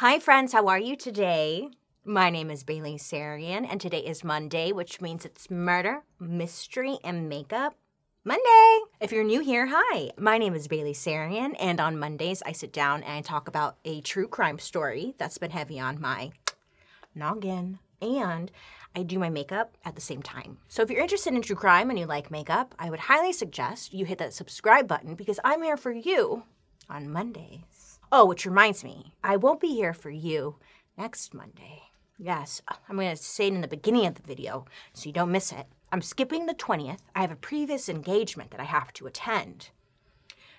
Hi, friends. How are you today? My name is Bailey Sarian, and today is Monday, which means it's murder, mystery, and makeup. Monday! If you're new here, hi. My name is Bailey Sarian, and on Mondays, I sit down and I talk about a true crime story that's been heavy on my noggin. And I do my makeup at the same time. So if you're interested in true crime and you like makeup, I would highly suggest you hit that subscribe button because I'm here for you on Mondays. Oh, which reminds me, I won't be here for you next Monday. Yes, I'm going to say it in the beginning of the video so you don't miss it. I'm skipping the 20th. I have a previous engagement that I have to attend.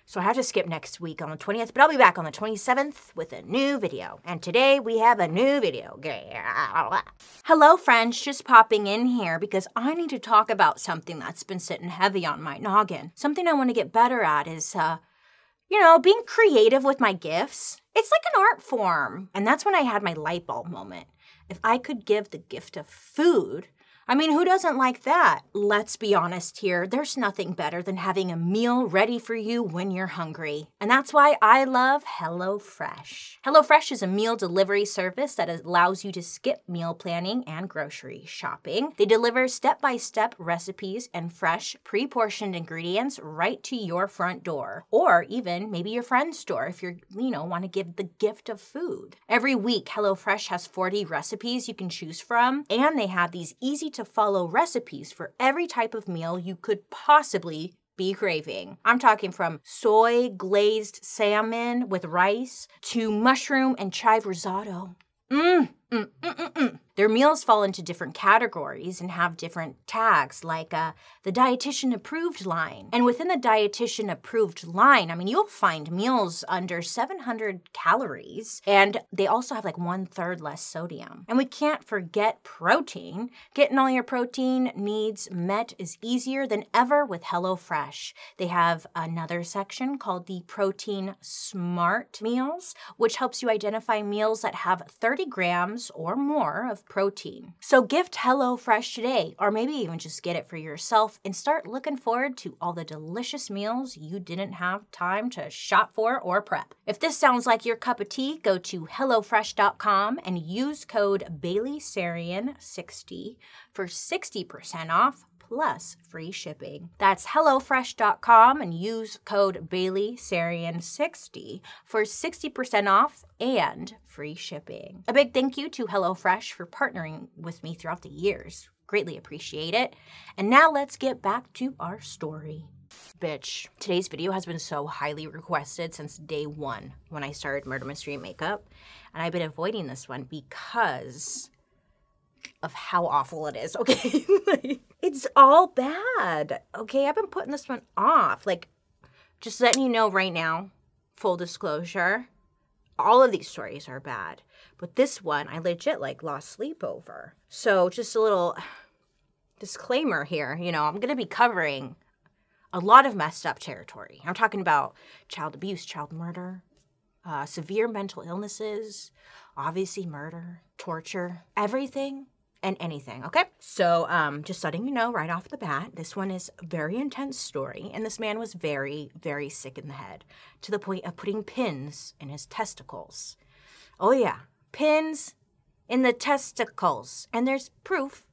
So I have to skip next week on the 20th, but I'll be back on the 27th with a new video. And today we have a new video. Hello friends, just popping in here because I need to talk about something that's been sitting heavy on my noggin. Something I want to get better at is, uh, you know, being creative with my gifts. It's like an art form. And that's when I had my light bulb moment. If I could give the gift of food I mean, who doesn't like that? Let's be honest here. There's nothing better than having a meal ready for you when you're hungry. And that's why I love HelloFresh. HelloFresh is a meal delivery service that allows you to skip meal planning and grocery shopping. They deliver step by step recipes and fresh, pre portioned ingredients right to your front door, or even maybe your friend's door if you're, you know, want to give the gift of food. Every week, HelloFresh has 40 recipes you can choose from, and they have these easy to follow recipes for every type of meal you could possibly be craving. I'm talking from soy glazed salmon with rice to mushroom and chive risotto. Mmm, mm, mm, mm, mm. Their meals fall into different categories and have different tags, like uh, the dietitian approved line. And within the dietitian approved line, I mean, you'll find meals under 700 calories, and they also have like one third less sodium. And we can't forget protein. Getting all your protein needs met is easier than ever with HelloFresh. They have another section called the Protein Smart Meals, which helps you identify meals that have 30 grams or more of protein. So gift HelloFresh today, or maybe even just get it for yourself and start looking forward to all the delicious meals you didn't have time to shop for or prep. If this sounds like your cup of tea, go to HelloFresh.com and use code BaileySarian60 for 60% off plus free shipping. That's HelloFresh.com and use code BaileySarian60 for 60% off and free shipping. A big thank you to HelloFresh for partnering with me throughout the years. Greatly appreciate it. And now let's get back to our story. Bitch, today's video has been so highly requested since day one when I started Murder Mystery Makeup. And I've been avoiding this one because of how awful it is, okay? like, it's all bad, okay? I've been putting this one off. Like, just letting you know right now, full disclosure, all of these stories are bad. But this one, I legit like lost sleep over. So just a little disclaimer here, you know, I'm to be covering a lot of messed up territory. I'm talking about child abuse, child murder, uh, severe mental illnesses, obviously murder, torture, everything and anything, okay? So, um, just letting you know right off the bat, this one is a very intense story, and this man was very, very sick in the head to the point of putting pins in his testicles. Oh, yeah, pins in the testicles. And there's proof,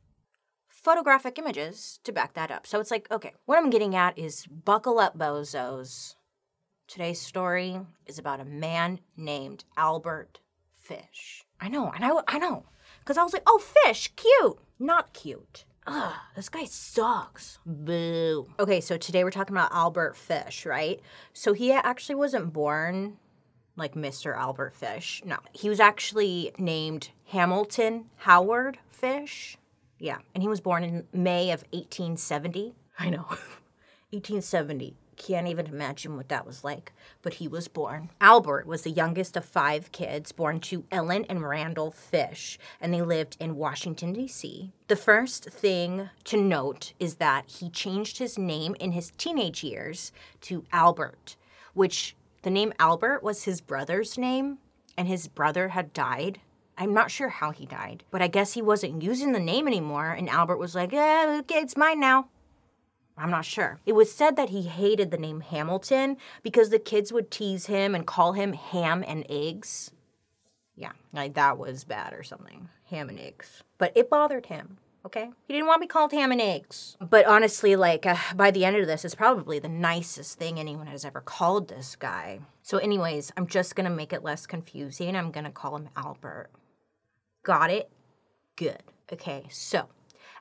photographic images to back that up. So it's like, okay, what I'm getting at is buckle up, bozos. Today's story is about a man named Albert Fish. I know, and I, I know. Because I was like, oh, fish, cute. Not cute. Ugh, this guy sucks. Boo. Okay, so today we're talking about Albert Fish, right? So he actually wasn't born like Mr. Albert Fish. No, he was actually named Hamilton Howard Fish. Yeah, and he was born in May of 1870. I know, 1870. Can't even imagine what that was like, but he was born. Albert was the youngest of five kids born to Ellen and Randall Fish, and they lived in Washington, D.C. The first thing to note is that he changed his name in his teenage years to Albert, which the name Albert was his brother's name, and his brother had died. I'm not sure how he died, but I guess he wasn't using the name anymore, and Albert was like, yeah, it's mine now. I'm not sure. It was said that he hated the name Hamilton because the kids would tease him and call him ham and eggs. Yeah, like that was bad or something. Ham and eggs. But it bothered him. Okay? He didn't want to be called ham and eggs. But honestly, like, uh, by the end of this, it's probably the nicest thing anyone has ever called this guy. So, anyways, I'm just gonna make it less confusing. I'm gonna call him Albert. Got it? Good. Okay, so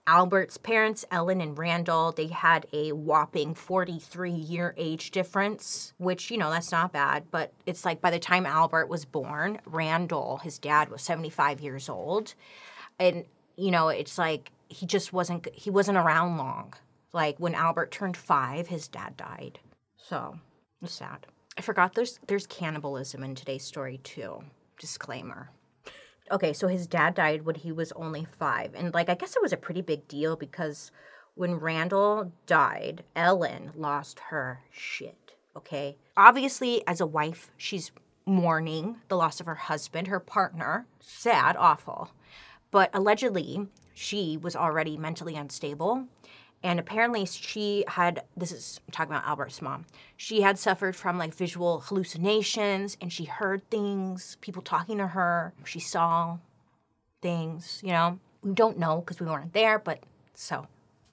Albert's parents, Ellen and Randall, they had a whopping 43 year age difference, which, you know, that's not bad. But it's like by the time Albert was born, Randall, his dad, was 75 years old. And, you know, it's like he just wasn't, he wasn't around long. Like when Albert turned five, his dad died. So it's sad. I forgot there's there's cannibalism in today's story too. Disclaimer okay, so his dad died when he was only five. And like, I guess it was a pretty big deal because when Randall died, Ellen lost her shit. Okay. Obviously, as a wife, she's mourning the loss of her husband, her partner. Sad, awful. But allegedly, she was already mentally unstable and apparently she had this is I'm talking about Albert's mom. She had suffered from like visual hallucinations and she heard things, people talking to her. She saw things, you know. We don't know because we weren't there, but so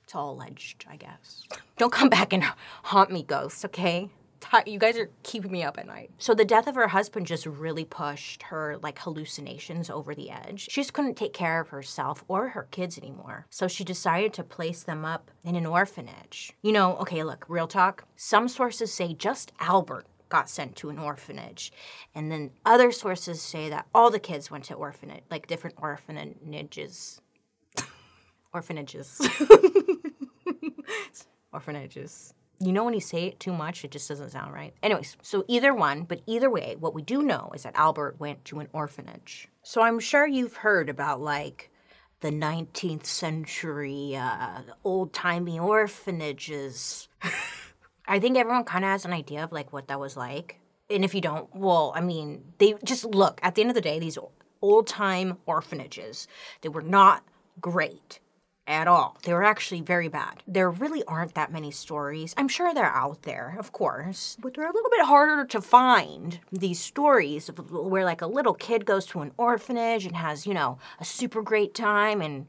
it's all alleged, I guess. Don't come back and haunt me, ghosts, okay? You guys are keeping me up at night. So the death of her husband just really pushed her like hallucinations over the edge. She just couldn't take care of herself or her kids anymore. So she decided to place them up in an orphanage. You know, okay, look, real talk. Some sources say just Albert got sent to an orphanage. And then other sources say that all the kids went to orphanage, like different orphanages. orphanages. orphanages you know when you say it too much, it just doesn't sound right. Anyways, so either one, but either way, what we do know is that Albert went to an orphanage. So I'm sure you've heard about like the 19th century uh, old timey orphanages. I think everyone kind of has an idea of like what that was like. And if you don't, well, I mean, they just look at the end of the day, these old time orphanages, they were not great at all. They were actually very bad. There really aren't that many stories. I'm sure they're out there, of course, but they're a little bit harder to find. These stories where like a little kid goes to an orphanage and has, you know, a super great time and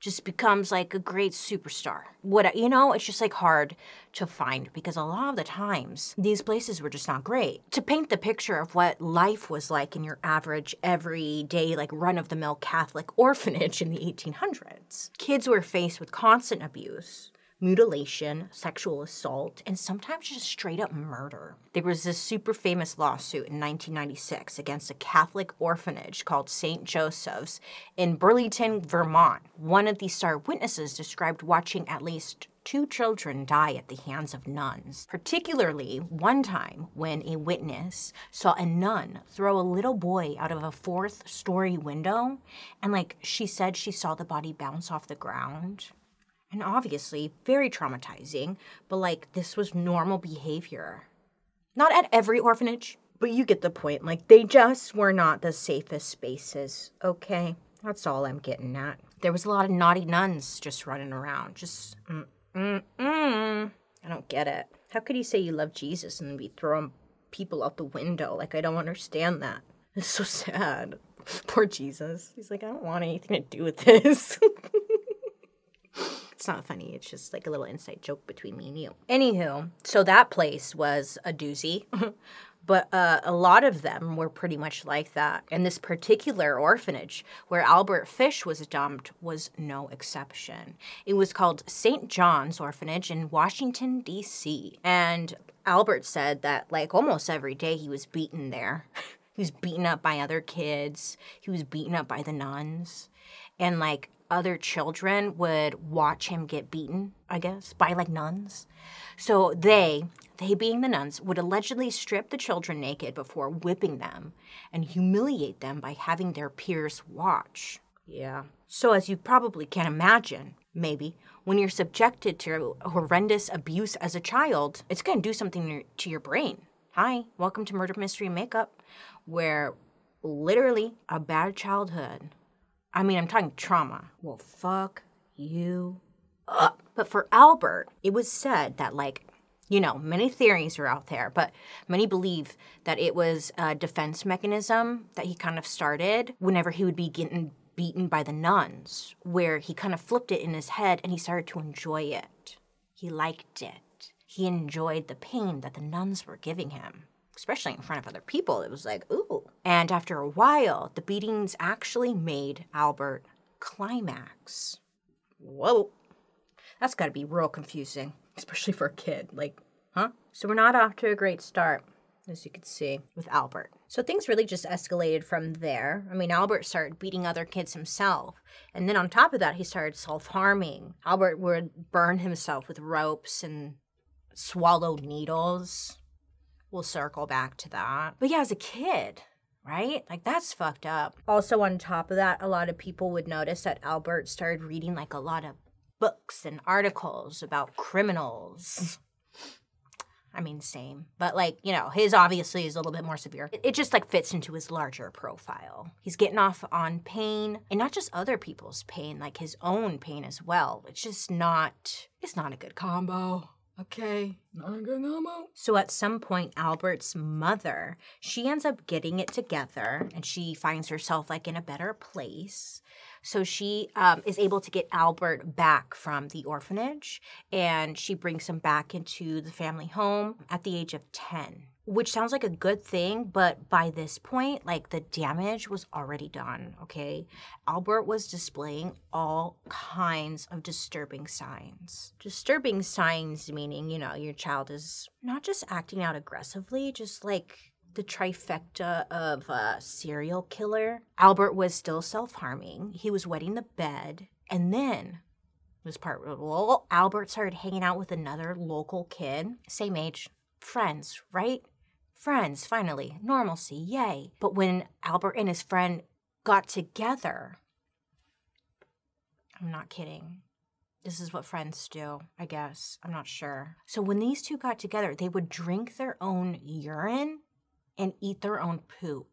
just becomes like a great superstar. What you know, it's just like hard to find because a lot of the times these places were just not great. To paint the picture of what life was like in your average everyday like run of the mill Catholic orphanage in the 1800s. Kids were faced with constant abuse, mutilation, sexual assault, and sometimes just straight up murder. There was this super famous lawsuit in 1996 against a Catholic orphanage called St. Joseph's in Burlington, Vermont. One of the star witnesses described watching at least two children die at the hands of nuns. Particularly one time when a witness saw a nun throw a little boy out of a fourth story window, and like she said, she saw the body bounce off the ground and obviously very traumatizing, but like this was normal behavior. Not at every orphanage, but you get the point. Like they just were not the safest spaces, okay? That's all I'm getting at. There was a lot of naughty nuns just running around, just mm mm mm. I don't get it. How could you say you love Jesus and be throwing people out the window? Like I don't understand that. It's so sad. Poor Jesus. He's like, I don't want anything to do with this. It's not funny. It's just like a little inside joke between me and you. Anywho, so that place was a doozy. but uh, a lot of them were pretty much like that. And this particular orphanage where Albert Fish was dumped was no exception. It was called St. John's Orphanage in Washington, D.C. And Albert said that, like, almost every day he was beaten there. he was beaten up by other kids, he was beaten up by the nuns. And, like, other children would watch him get beaten, I guess, by like nuns. So they, they being the nuns, would allegedly strip the children naked before whipping them and humiliate them by having their peers watch. Yeah. So, as you probably can imagine, maybe, when you're subjected to horrendous abuse as a child, it's going to do something to your brain. Hi, welcome to Murder Mystery Makeup, where literally a bad childhood I mean, I'm talking trauma. Well, fuck you up. But for Albert, it was said that, like, You know, many theories are out there, but many believe that it was a defense mechanism that he kind of started whenever he would be getting beaten by the nuns, where he kind of flipped it in his head and he started to enjoy it. He liked it. He enjoyed the pain that the nuns were giving him, especially in front of other people. It was like, ooh. And after a while, the beatings actually made Albert climax. Whoa. That's got to be real confusing, especially for a kid. Like, huh? So we're not off to a great start, as you can see, with Albert. So things really just escalated from there. I mean, Albert started beating other kids himself. And then on top of that, he started self harming. Albert would burn himself with ropes and swallow needles. We'll circle back to that. But yeah, as a kid, right? Like that's fucked up. Also, on top of that, a lot of people would notice that Albert started reading like a lot of books and articles about criminals. I mean, same. But, like, you know, his obviously is a little bit more severe. It, it, just, like, fits into his larger profile. He's getting off on pain, and not just other people's pain, like his own pain as well. It's just not, it's not a good combo. Okay. So at some point, Albert's mother, she ends up getting it together, and she finds herself, like, in a better place. So she um, is able to get Albert back from the orphanage and she brings him back into the family home at the age of 10 which sounds like a good thing, but by this point, like the damage was already done, okay? Albert was displaying all kinds of disturbing signs. Disturbing signs meaning, you know, your child is not just acting out aggressively, just like the trifecta of a serial killer. Albert was still self harming, he was wetting the bed, and then this part, well, Albert started hanging out with another local kid, same age, friends, right? Friends, finally, normalcy, yay. But when Albert and his friend got together, I'm not kidding. This is what friends do, I guess. I'm not sure. So when these two got together, they would drink their own urine and eat their own poop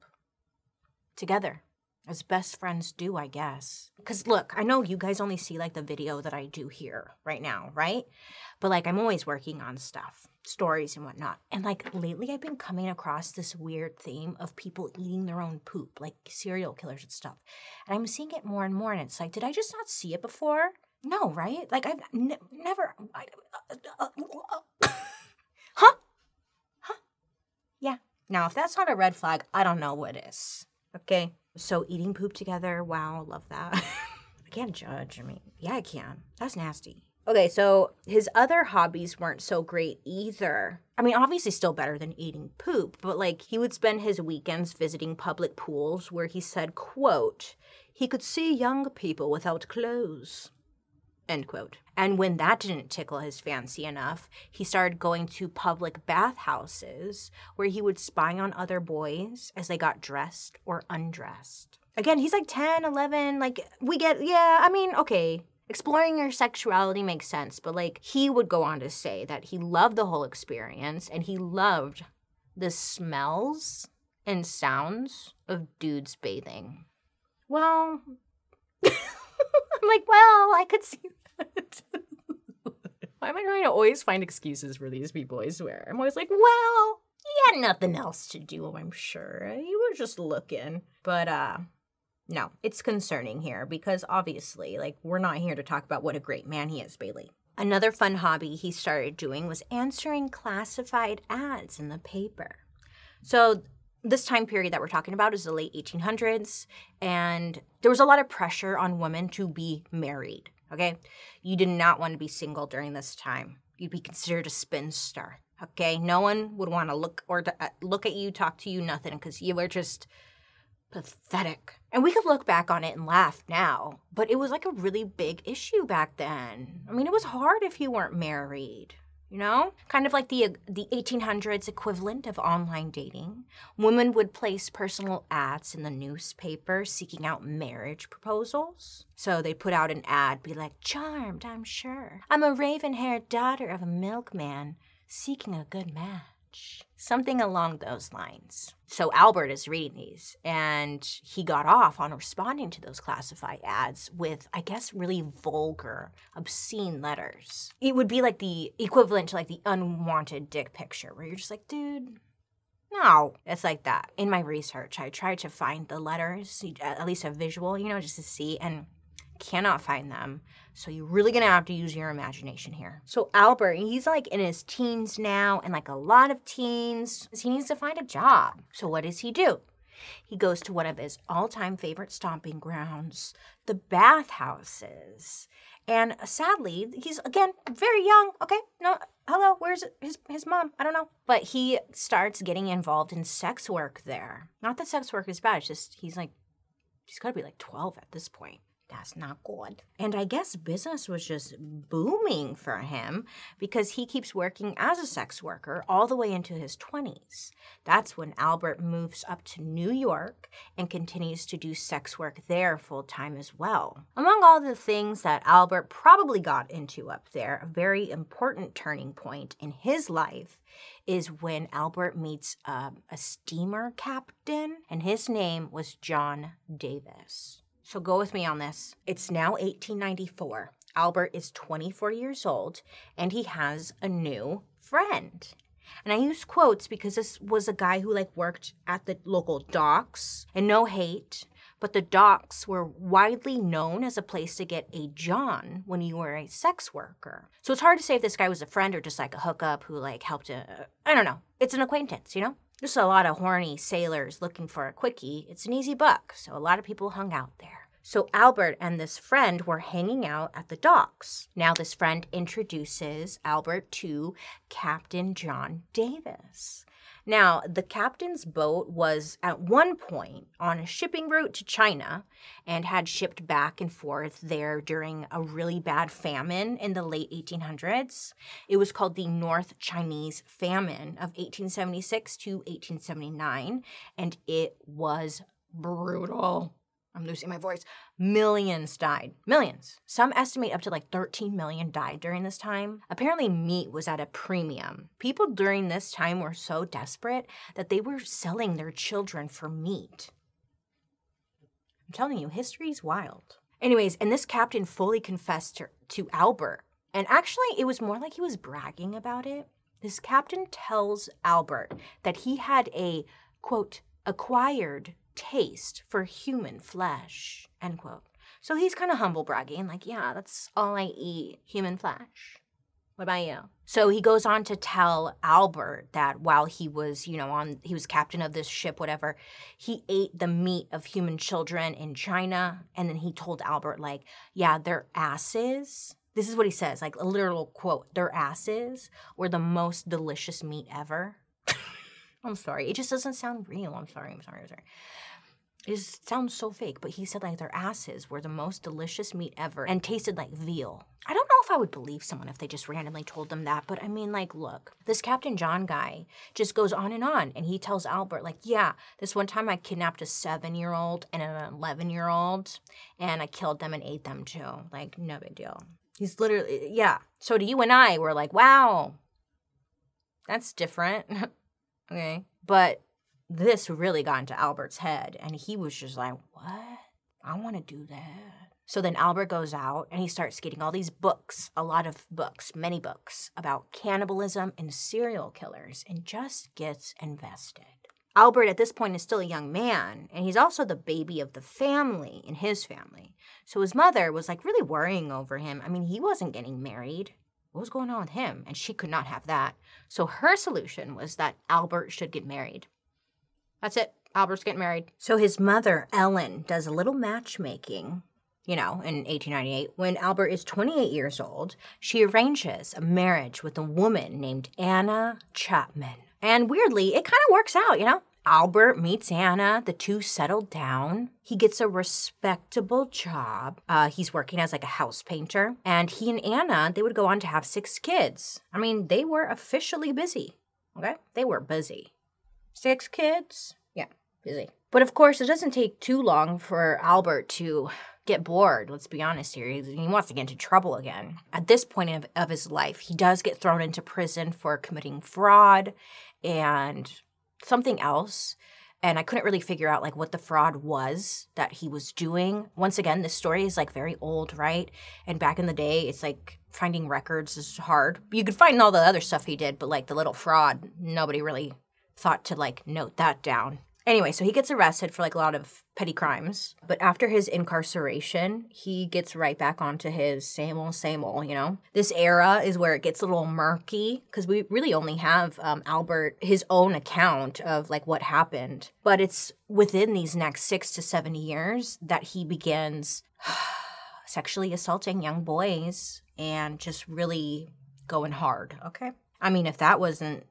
together as best friends do, I guess. Because look, I know you guys only see like the video that I do here right now, right? But like I'm always working on stuff, stories and whatnot. And like lately, I've been coming across this weird theme of people eating their own poop, like serial killers and stuff. And I'm seeing it more and more. And it's like, did I just not see it before? No, right? Like I've never. I, uh, uh, uh? Huh? Now, if that's not a red flag, I don't know what is. Okay? So, eating poop together, wow, love that. I can't judge. I mean, yeah, I can. That's nasty. Okay, so his other hobbies weren't so great either. I mean, obviously, still better than eating poop, but like he would spend his weekends visiting public pools where he said, quote, he could see young people without clothes. End quote. And when that didn't tickle his fancy enough, he started going to public bathhouses where he would spy on other boys as they got dressed or undressed. Again, he's like 10, 11, like we get, yeah, I mean, okay, exploring your sexuality makes sense, but like he would go on to say that he loved the whole experience and he loved the smells and sounds of dudes bathing. Well, I'm like, well, I could see that. Why am I trying to always find excuses for these people? I swear. I'm always like, well, he had nothing else to do, I'm sure. You were just looking. But, uh, no, it's concerning here because obviously, like, we're not here to talk about what a great man he is, Bailey. Another fun hobby he started doing was answering classified ads in the paper. So, this time period that we're talking about is the late 1800s, and there was a lot of pressure on women to be married. Okay, you did not want to be single during this time. You'd be considered a spinster. Okay, no one would want to look or to, uh, look at you, talk to you, nothing, because you were just pathetic. And we could look back on it and laugh now, but it was like a really big issue back then. I mean, it was hard if you weren't married you know? Kind of like the the 1800s equivalent of online dating. Women would place personal ads in the newspaper seeking out marriage proposals. So they'd put out an ad be like charmed i'm sure. I'm a raven-haired daughter of a milkman seeking a good match. Something along those lines. So Albert is reading these and he got off on responding to those classified ads with, I guess, really vulgar, obscene letters. It would be like the equivalent to like the unwanted dick picture where you're just like, dude, no, it's like that. In my research, I tried to find the letters, at least a visual, you know, just to see, and cannot find them. So you're really gonna have to use your imagination here. So Albert, he's like in his teens now, and like a lot of teens, he needs to find a job. So what does he do? He goes to one of his all-time favorite stomping grounds, the bathhouses. And sadly, he's again very young. Okay, no, hello, where's his his mom? I don't know. But he starts getting involved in sex work there. Not that sex work is bad. It's just he's like he's got to be like 12 at this point. That's not good. And I guess business was just booming for him because he keeps working as a sex worker all the way into his 20s. That's when Albert moves up to New York and continues to do sex work there full time as well. Among all the things that Albert probably got into up there, a very important turning point in his life is when Albert meets a steamer captain, and his name was John Davis. So go with me on this. It's now 1894. Albert is 24 years old and he has a new friend. And I use quotes because this was a guy who like worked at the local docks and no hate, but the docks were widely known as a place to get a John when you were a sex worker. So it's hard to say if this guy was a friend or just like a hookup who like helped a, I don't know. It's an acquaintance, you know? There's a lot of horny sailors looking for a quickie. It's an easy buck, so a lot of people hung out there. So Albert and this friend were hanging out at the docks. Now, this friend introduces Albert to Captain John Davis. Now, the captain's boat was at one point on a shipping route to China and had shipped back and forth there during a really bad famine in the late 1800s. It was called the North Chinese Famine of 1876 to 1879, and it was brutal. I'm losing my voice. Millions died. Millions. Some estimate up to like 13 million died during this time. Apparently, meat was at a premium. People during this time were so desperate that they were selling their children for meat. I'm telling you, history's wild. Anyways, and this captain fully confessed to, to Albert. And actually, it was more like he was bragging about it. This captain tells Albert that he had a, quote, acquired taste for human flesh, end quote. So he's kind of humble bragging, like, yeah, that's all I eat, human flesh. What about you? So he goes on to tell Albert that while he was, you know, on he was captain of this ship, whatever, he ate the meat of human children in China. And then he told Albert, like, yeah, their asses. This is what he says, like a literal quote, their asses were the most delicious meat ever. I'm sorry. It just doesn't sound real. I'm sorry. I'm sorry. I'm sorry. It sounds so fake, but he said like their asses were the most delicious meat ever and tasted like veal. I don't know if I would believe someone if they just randomly told them that, but I mean, like, look, this Captain John guy just goes on and on, and he tells Albert, like, yeah, this one time I kidnapped a seven year old and an 11 year old, and I killed them and ate them too. Like, no big deal. He's literally, yeah. So to you and I, we're like, wow, that's different. okay. But this really got into Albert's head, and he was just like, What? I want to do that. So then Albert goes out and he starts getting all these books, a lot of books, many books about cannibalism and serial killers, and just gets invested. Albert at this point is still a young man, and he's also the baby of the family in his family. So his mother was like really worrying over him. I mean, he wasn't getting married. What was going on with him? And she could not have that. So her solution was that Albert should get married. That's it. Albert's getting married. So his mother, Ellen, does a little matchmaking you know, in 1898, when Albert is 28 years old, she arranges a marriage with a woman named Anna Chapman. And weirdly, it kind of works out, you know? Albert meets Anna. The two settle down. He gets a respectable job. Uh, he's working as like a house painter. And he and Anna, they would go on to have six kids. I mean, they were officially busy. Okay? They were busy. Six kids? Yeah, busy. But of course, it doesn't take too long for Albert to get bored. Let's be honest here. He wants to get into trouble again. At this point of, of his life, he does get thrown into prison for committing fraud and something else and I couldn't really figure out like what the fraud was that he was doing. Once again, this story is like very old, right? And back in the day, it's like finding records is hard. You could find all the other stuff he did, but like the little fraud, nobody really thought to like note that down. Anyway, so he gets arrested for like a lot of petty crimes. But after his incarceration, he gets right back onto his same old, same old, you know? This era is where it gets a little murky because we really only have um, Albert, his own account of like what happened. But it's within these next six to seven years that he begins sexually assaulting young boys and just really going hard, okay? I mean, if that wasn't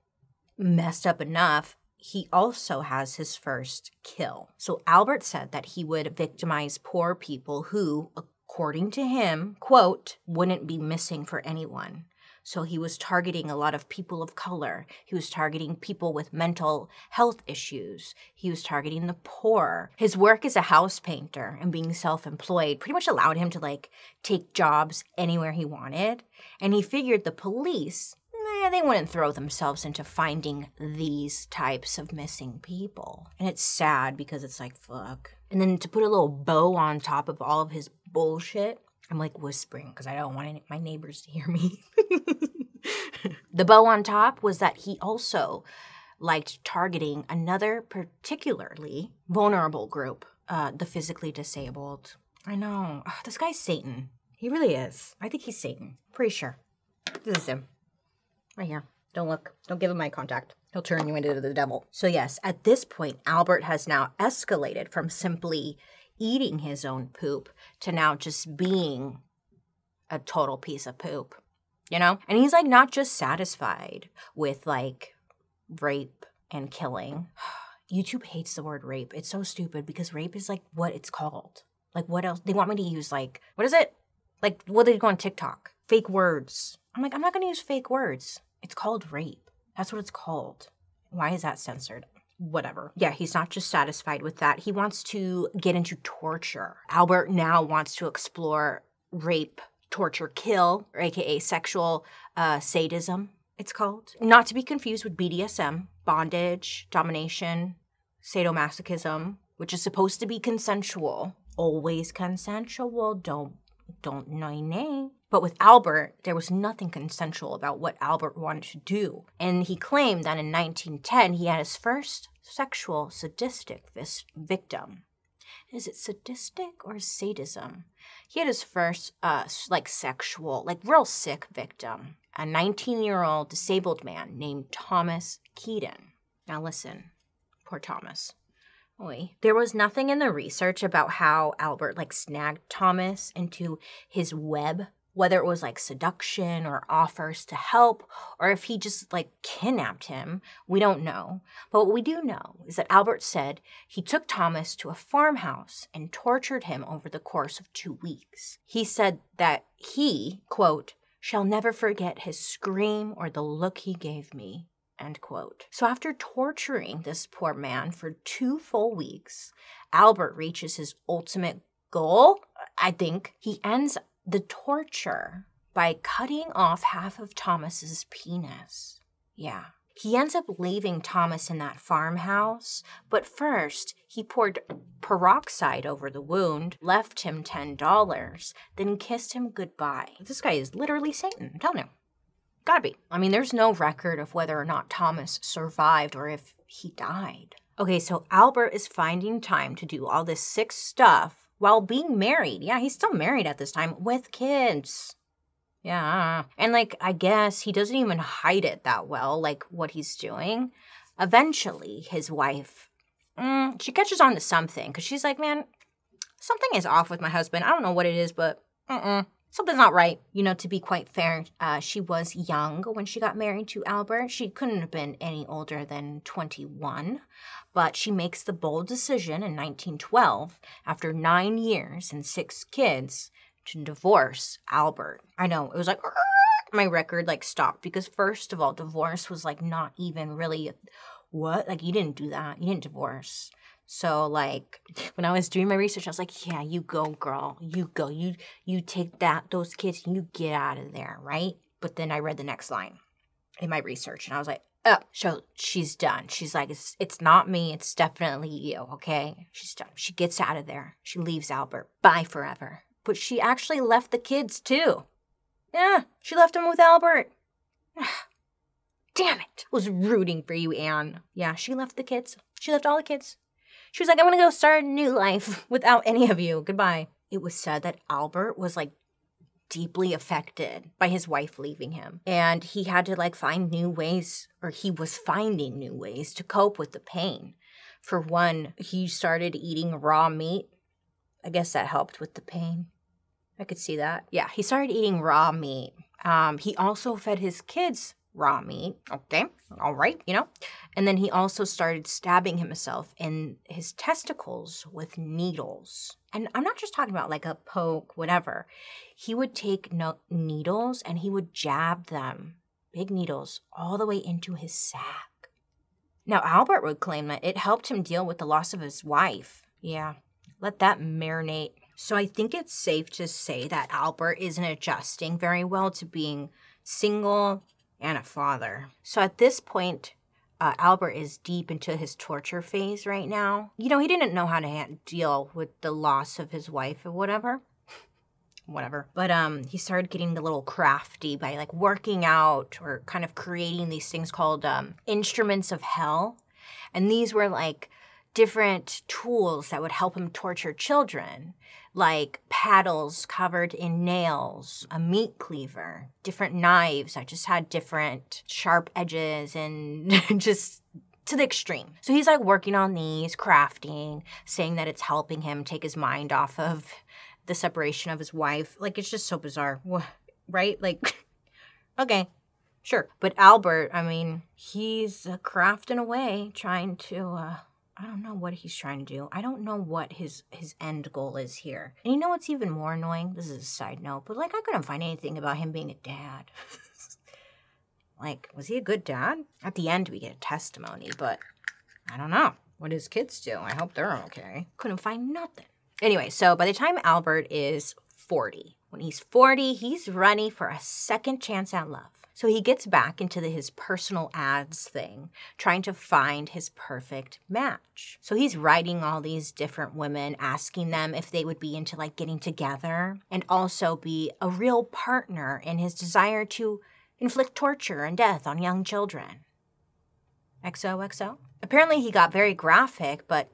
messed up enough, he also has his first kill. So Albert said that he would victimize poor people who, according to him, quote, wouldn't be missing for anyone. So he was targeting a lot of people of color. He was targeting people with mental health issues. He was targeting the poor. His work as a house painter and being self employed pretty much allowed him to like take jobs anywhere he wanted. And he figured the police eh, they wouldn't throw themselves into finding these types of missing people. And it's sad because it's like, fuck. And then to put a little bow on top of all of his bullshit, I'm like whispering because I don't want any, my neighbors to hear me. the bow on top was that he also liked targeting another particularly vulnerable group, uh, the physically disabled. I know. Ugh, this guy's Satan. He really is. I think he's Satan. Pretty sure. This is him. Oh, right here. Don't look. Don't give him eye contact. He'll turn you into the devil. So, yes, at this point, Albert has now escalated from simply eating his own poop to now just being a total piece of poop, you know? And he's like not just satisfied with like rape and killing. YouTube hates the word rape. It's so stupid because rape is like what it's called. Like, what else? They want me to use, like, what is it? Like, what they go on TikTok? Fake words I'm like, I'm not going to use fake words. It's called rape. That's what it's called. Why is that censored? Whatever. Yeah, he's not just satisfied with that. He wants to get into torture. Albert now wants to explore rape, torture, kill, or aka sexual uh, sadism, it's called. Not to be confused with BDSM, bondage, domination, sadomasochism, which is supposed to be consensual. Always consensual. Don't don't nay nay. But with Albert, there was nothing consensual about what Albert wanted to do. And he claimed that in 1910 he had his first sexual sadistic victim. Is it sadistic or sadism? He had his first, uh, like sexual, like real sick victim, a 19 year old disabled man named Thomas Keaton. Now listen, poor Thomas. There was nothing in the research about how Albert like snagged Thomas into his web whether it was like seduction or offers to help, or if he just like kidnapped him, we don't know. But what we do know is that Albert said he took Thomas to a farmhouse and tortured him over the course of two weeks. He said that he, quote, shall never forget his scream or the look he gave me. End quote. So after torturing this poor man for two full weeks, Albert reaches his ultimate goal. I think he ends the torture by cutting off half of Thomas's penis. Yeah. He ends up leaving Thomas in that farmhouse, but first he poured peroxide over the wound, left him $10, then kissed him goodbye. This guy is literally Satan, I'm telling you. Gotta be. I mean, there's no record of whether or not Thomas survived or if he died. Okay, so Albert is finding time to do all this sick stuff while being married. Yeah, he's still married at this time with kids. Yeah. And like, I guess he doesn't even hide it that well, like what he's doing. Eventually, his wife, mm, she catches on to something because she's like, man, something is off with my husband. I don't know what it is, but uh-uh something's not right. You know, to be quite fair, uh, she was young when she got married to Albert. She couldn't have been any older than 21. But she makes the bold decision in 1912, after nine years and six kids, to divorce Albert. I know, it was like, my record like stopped because, first of all, divorce was like not even really what? Like, you didn't do that. You didn't divorce. So like when I was doing my research, I was like, yeah, you go, girl. You go. You you take that those kids and you get out of there, right? But then I read the next line in my research and I was like, Oh, so she's done. She's like, it's, it's not me. It's definitely you, okay? She's done. She gets out of there. She leaves Albert. Bye forever. But she actually left the kids too. Yeah, she left them with Albert. Damn it. I was rooting for you, Anne. Yeah, she left the kids. She left all the kids. She was like, I'm gonna go start a new life without any of you. Goodbye. It was said that Albert was like deeply affected by his wife leaving him. And he had to like find new ways, or he was finding new ways to cope with the pain. For one, he started eating raw meat. I guess that helped with the pain. I could see that. Yeah, he started eating raw meat. Um, he also fed his kids raw meat. Okay, all right, you know. And then he also started stabbing himself in his testicles with needles. And I'm not just talking about like a poke, whatever. He would take no- needles and he would jab them, big needles, all the way into his sack. Now, Albert would claim that it helped him deal with the loss of his wife. Yeah, let that marinate. So I think it's safe to say that Albert isn't adjusting very well to being single and a father. So at this point, uh, Albert is deep into his torture phase right now. You know, he didn't know how to ha- deal with the loss of his wife or whatever. whatever. But um he started getting a little crafty by like working out or kind of creating these things called um instruments of hell. And these were like different tools that would help him torture children, like paddles covered in nails, a meat cleaver, different knives I just had different sharp edges and just to the extreme. So he's like working on these, crafting, saying that it's helping him take his mind off of the separation of his wife. Like it's just so bizarre, right? Like, okay, sure. But Albert, I mean, he's crafting away, trying to. Uh, I don't know what he's trying to do. I don't know what his his end goal is here. And you know what's even more annoying? This is a side note, but like I couldn't find anything about him being a dad. like, was he a good dad? At the end we get a testimony, but I don't know what his kids do. I hope they're okay. Couldn't find nothing. Anyway, so by the time Albert is 40, when he's 40, he's ready for a second chance at love. So he gets back into the, his personal ads thing, trying to find his perfect match. So he's writing all these different women, asking them if they would be into like getting together and also be a real partner in his desire to inflict torture and death on young children. XOXO? Apparently he got very graphic, but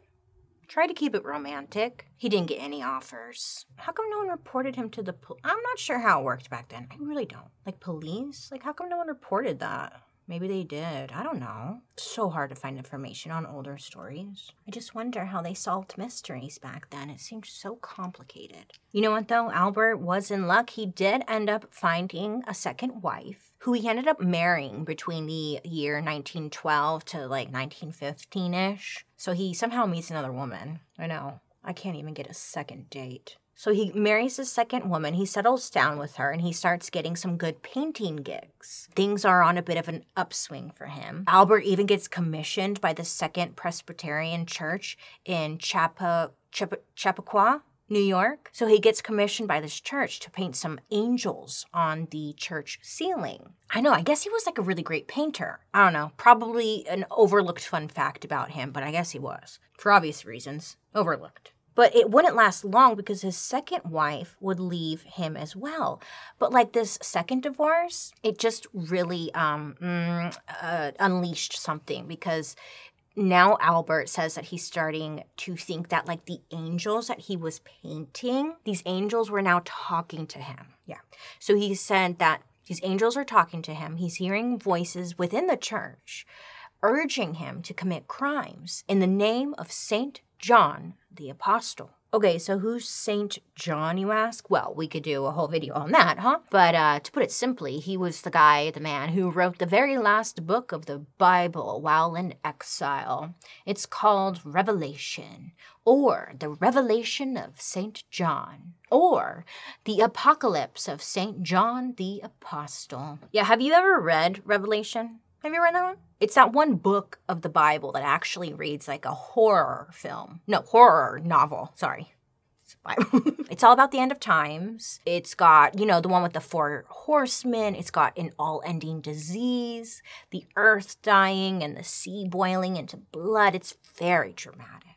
tried to keep it romantic. He didn't get any offers. How come no one reported him to the? I'm not sure how it worked back then. I really don't. Like police? Like how come no one reported that? Maybe they did. I don't know. So hard to find information on older stories. I just wonder how they solved mysteries back then. It seemed so complicated. You know what though? Albert was in luck. He did end up finding a second wife who he ended up marrying between the year 1912 to like 1915 ish. So he somehow meets another woman. I know. I can't even get a second date. So he marries his second woman, he settles down with her, and he starts getting some good painting gigs. Things are on a bit of an upswing for him. Albert even gets commissioned by the Second Presbyterian Church in Chappaqua, New York. So he gets commissioned by this church to paint some angels on the church ceiling. I know, I guess he was like a really great painter. I don't know, probably an overlooked fun fact about him, but I guess he was. For obvious reasons, overlooked. But it wouldn't last long because his second wife would leave him as well. But like this second divorce, it just really um, mm, uh, unleashed something because now Albert says that he's starting to think that like the angels that he was painting, these angels were now talking to him. Yeah. So he said that these angels are talking to him. He's hearing voices within the church urging him to commit crimes in the name of Saint John the Apostle. Okay, so who's Saint John, you ask? Well, we could do a whole video on that, huh? But uh, to put it simply, he was the guy, the man who wrote the very last book of the Bible while in exile. It's called Revelation, or the Revelation of Saint John, or the Apocalypse of Saint John the Apostle. Yeah, have you ever read Revelation? Have you read that one? It's that one book of the Bible that actually reads like a horror film. No, horror novel. Sorry. it's Bible. it's all about the end of times. It's got, you know, the one with the four horsemen. It's got an all ending disease, the earth dying, and the sea boiling into blood. It's very dramatic.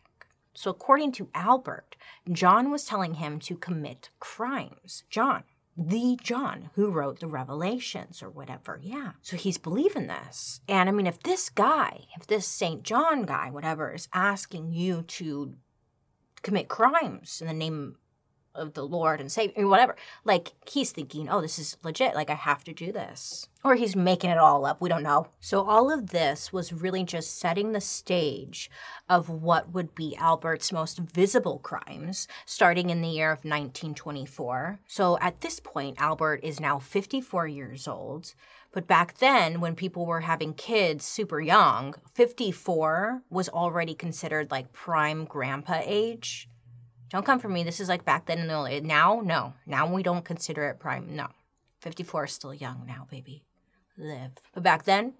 So, according to Albert, John was telling him to commit crimes. John, the John who wrote the Revelations or whatever. Yeah. So he's believing this. And I mean, if this guy, if this St. John guy, whatever, is asking you to commit crimes in the name of the Lord and Savior, whatever. Like he's thinking, oh, this is legit. Like I have to do this. Or he's making it all up. We don't know. So all of this was really just setting the stage of what would be Albert's most visible crimes starting in the year of 1924. So at this point, Albert is now 54 years old. But back then, when people were having kids super young, 54 was already considered like prime grandpa age. Don't come for me. This is like back then in the old Now, no. Now we don't consider it prime. No. 54 is still young now, baby. Live. But back then,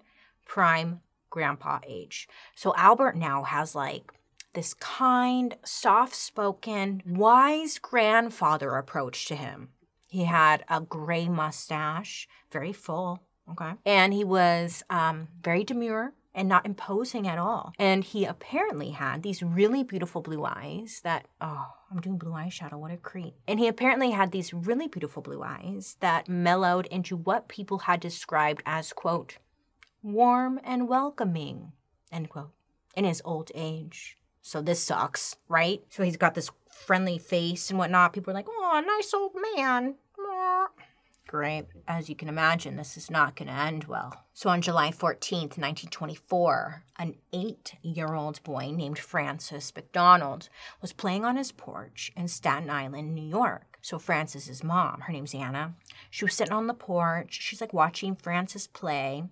prime grandpa age. So Albert now has like this kind, soft spoken, wise grandfather approach to him. He had a gray mustache, very full, okay? And he was um, very demure, and not imposing at all. And he apparently had these really beautiful blue eyes that, oh, I'm doing blue eyeshadow, what a creep. And he apparently had these really beautiful blue eyes that mellowed into what people had described as, quote, warm and welcoming, end quote, in his old age. So this sucks, right? So he's got this friendly face and whatnot. People are like, oh, nice old man. Great. As you can imagine, this is not going to end well. So on July 14th, 1924, an eight year old boy named Francis McDonald was playing on his porch in Staten Island, New York. So Francis's mom, her name's Anna, she was sitting on the porch. She's like watching Francis play,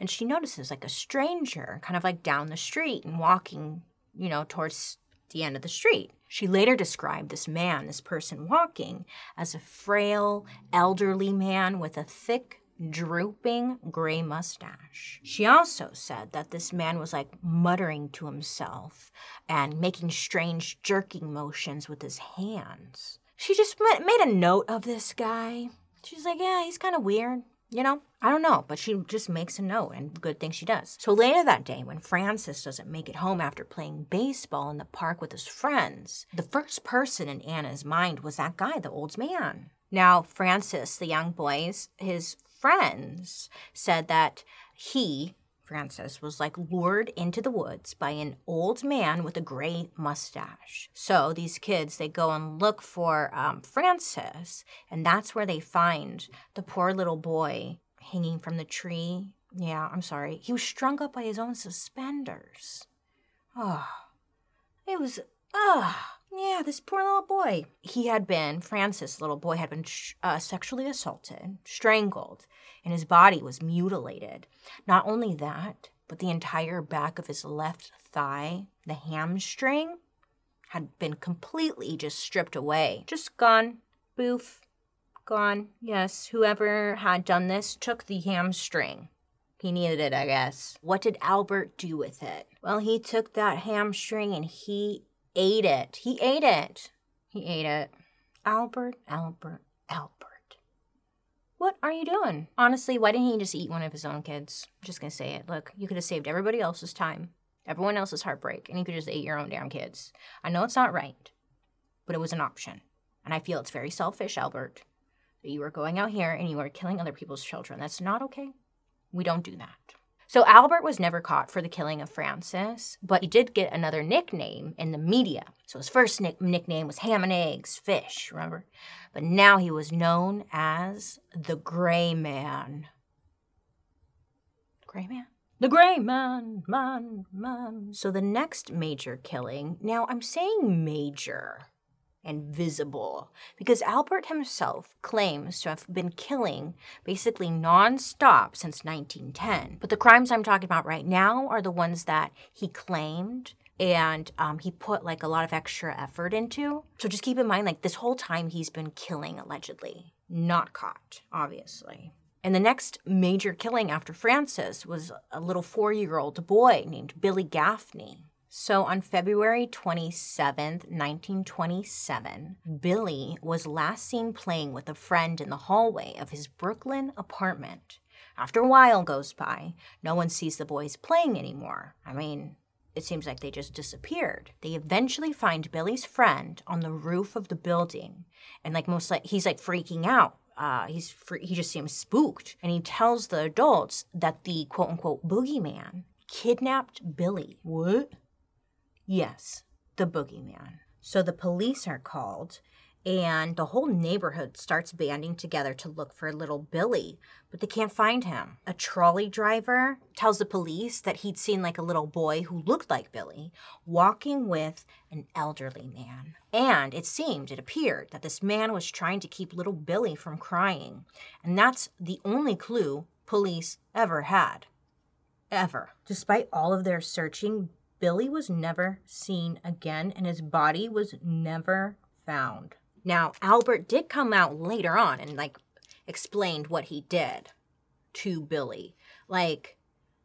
and she notices like a stranger kind of like down the street and walking, you know, towards the end of the street. She later described this man, this person walking, as a frail, elderly man with a thick, drooping gray mustache. She also said that this man was like muttering to himself and making strange jerking motions with his hands. She just made a note of this guy. She's like, yeah, he's kind of weird. You know, I don't know, but she just makes a note and good thing she does. So later that day, when Francis doesn't make it home after playing baseball in the park with his friends, the first person in Anna's mind was that guy, the old man. Now, Francis, the young boys, his friends said that he, Francis was like lured into the woods by an old man with a gray mustache. So these kids, they go and look for um, Francis, and that's where they find the poor little boy hanging from the tree. Yeah, I'm sorry. He was strung up by his own suspenders. Oh, it was, ah. Yeah, this poor little boy. He had been, Francis, little boy, had been uh, sexually assaulted, strangled, and his body was mutilated. Not only that, but the entire back of his left thigh, the hamstring, had been completely just stripped away. Just gone. Boof. Gone. Yes, whoever had done this took the hamstring. He needed it, I guess. What did Albert do with it? Well, he took that hamstring and he ate it. He ate it. He ate it. Albert, Albert, Albert. What are you doing? Honestly, why didn't he just eat one of his own kids? I'm just gonna say it. Look, you could have saved everybody else's time, everyone else's heartbreak, and you could just eat your own damn kids. I know it's not right, but it was an option. And I feel it's very selfish, Albert, that you are going out here and you are killing other people's children. That's not okay. We don't do that. So Albert was never caught for the killing of Francis, but he did get another nickname in the media. So his first nick- nickname was Ham and Eggs, Fish, remember? But now he was known as the Gray Man. Gray Man? The Gray Man, man, man. So the next major killing, now I'm saying major and visible because Albert himself claims to have been killing basically nonstop since 1910. But the crimes I'm talking about right now are the ones that he claimed and um, he put like a lot of extra effort into. So just keep in mind, like this whole time he's been killing allegedly, not caught, obviously. And the next major killing after Francis was a little four year old boy named Billy Gaffney. So on February 27th, 1927, Billy was last seen playing with a friend in the hallway of his Brooklyn apartment. After a while goes by, no one sees the boys playing anymore. I mean, it seems like they just disappeared. They eventually find Billy's friend on the roof of the building, and like most like he's like freaking out. Uh, he's fr- he just seems spooked, and he tells the adults that the quote unquote boogeyman kidnapped Billy. What? Yes, the boogeyman. So the police are called, and the whole neighborhood starts banding together to look for little Billy, but they can't find him. A trolley driver tells the police that he'd seen like a little boy who looked like Billy walking with an elderly man. And it seemed, it appeared, that this man was trying to keep little Billy from crying. And that's the only clue police ever had. Ever. Despite all of their searching, Billy was never seen again and his body was never found. Now, Albert did come out later on and like explained what he did to Billy. Like,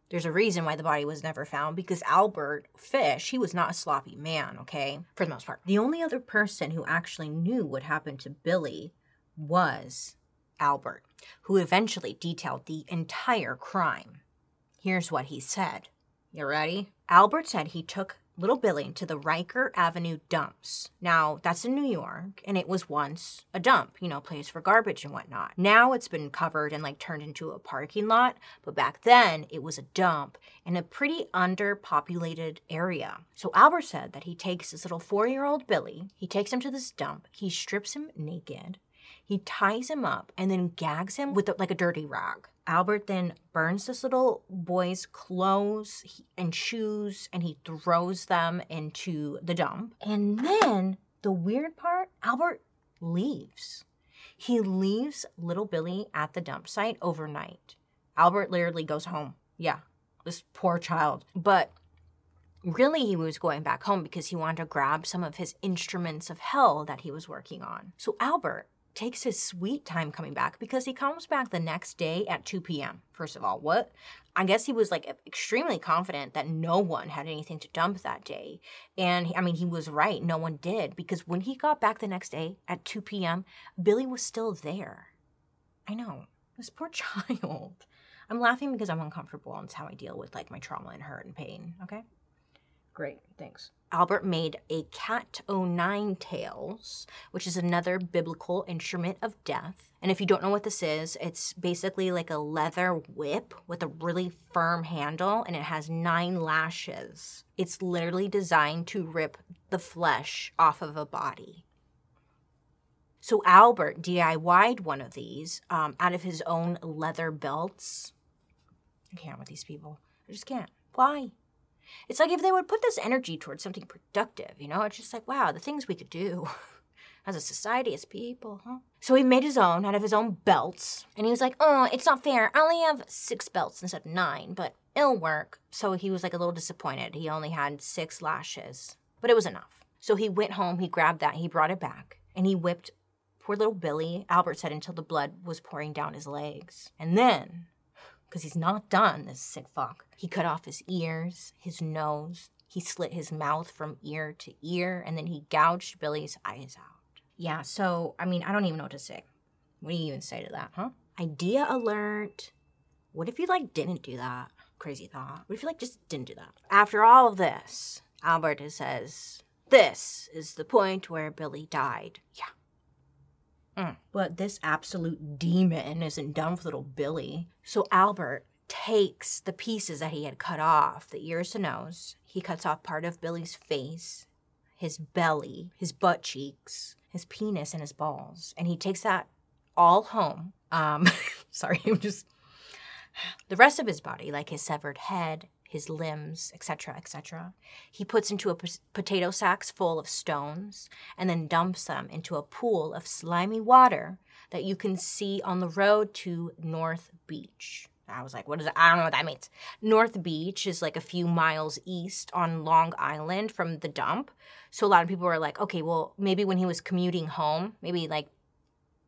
there's a reason why the body was never found because Albert Fish, he was not a sloppy man, okay, for the most part. The only other person who actually knew what happened to Billy was Albert, who eventually detailed the entire crime. Here's what he said. You ready? Albert said he took little Billy to the Riker Avenue dumps. Now, that's in New York, and it was once a dump, you know, place for garbage and whatnot. Now it's been covered and like turned into a parking lot, but back then it was a dump in a pretty underpopulated area. So Albert said that he takes this little four year old Billy, he takes him to this dump, he strips him naked, he ties him up, and then gags him with like a dirty rag. Albert then burns this little boy's clothes and shoes and he throws them into the dump. And then the weird part Albert leaves. He leaves little Billy at the dump site overnight. Albert literally goes home. Yeah, this poor child. But really, he was going back home because he wanted to grab some of his instruments of hell that he was working on. So Albert takes his sweet time coming back because he comes back the next day at 2 p.m. First of all, what? I guess he was like extremely confident that no one had anything to dump that day. And I mean, he was right. No one did because when he got back the next day at 2 p.m., Billy was still there. I know. This poor child. I'm laughing because I'm uncomfortable and it's how I deal with like my trauma and hurt and pain, okay? Great, thanks. Albert made a cat o' nine tails, which is another biblical instrument of death. And if you don't know what this is, it's basically like a leather whip with a really firm handle and it has nine lashes. It's literally designed to rip the flesh off of a body. So Albert DIY'd one of these um, out of his own leather belts. I can't with these people. I just can't. Why? It's like if they would put this energy towards something productive, you know? It's just like, wow, the things we could do as a society, as people, huh? So he made his own out of his own belts. And he was like, oh, it's not fair. I only have six belts instead of nine, but it'll work. So he was like a little disappointed. He only had six lashes, but it was enough. So he went home, he grabbed that, he brought it back, and he whipped poor little Billy, Albert said, until the blood was pouring down his legs. And then because he's not done, this sick fuck. He cut off his ears, his nose, he slit his mouth from ear to ear, and then he gouged Billy's eyes out. Yeah, so, I mean, I don't even know what to say. What do you even say to that, huh? Idea alert. What if you, like, didn't do that? Crazy thought. What if you, like, just didn't do that? After all of this, Albert says, this is the point where Billy died. Yeah, Mm. But this absolute demon isn't done with little Billy. So Albert takes the pieces that he had cut off the ears to nose. He cuts off part of Billy's face, his belly, his butt cheeks, his penis, and his balls. And he takes that all home. Um, sorry, I'm just. The rest of his body, like his severed head, his limbs, etc., etc. He puts into a potato sacks full of stones and then dumps them into a pool of slimy water that you can see on the road to North Beach. I was like, what is that? I don't know what that means. North Beach is like a few miles east on Long Island from the dump. So a lot of people were like, okay, well, maybe when he was commuting home, maybe like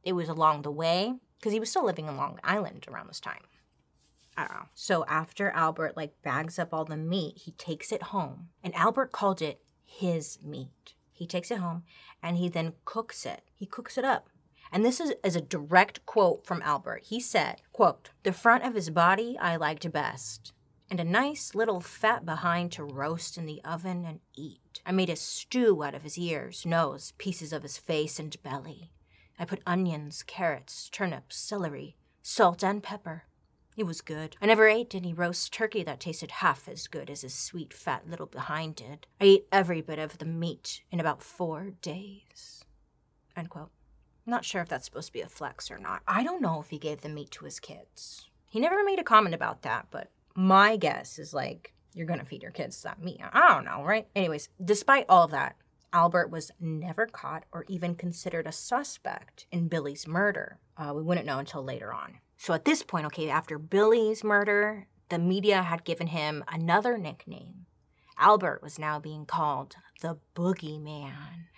it was along the way, because he was still living in Long Island around this time. I don't know. So after Albert like bags up all the meat, he takes it home. And Albert called it his meat. He takes it home and he then cooks it. He cooks it up. And this is, is a direct quote from Albert. He said, quote, The front of his body I liked best, and a nice little fat behind to roast in the oven and eat. I made a stew out of his ears, nose, pieces of his face, and belly. I put onions, carrots, turnips, celery, salt, and pepper. It was good. I never ate any roast turkey that tasted half as good as his sweet fat little behind did. I ate every bit of the meat in about four days. End quote. I'm not sure if that's supposed to be a flex or not. I don't know if he gave the meat to his kids. He never made a comment about that, but my guess is like, you're gonna feed your kids that meat. I don't know, right? Anyways, despite all of that, Albert was never caught or even considered a suspect in Billy's murder. Uh, we wouldn't know until later on. So at this point, okay, after Billy's murder, the media had given him another nickname. Albert was now being called the Boogeyman.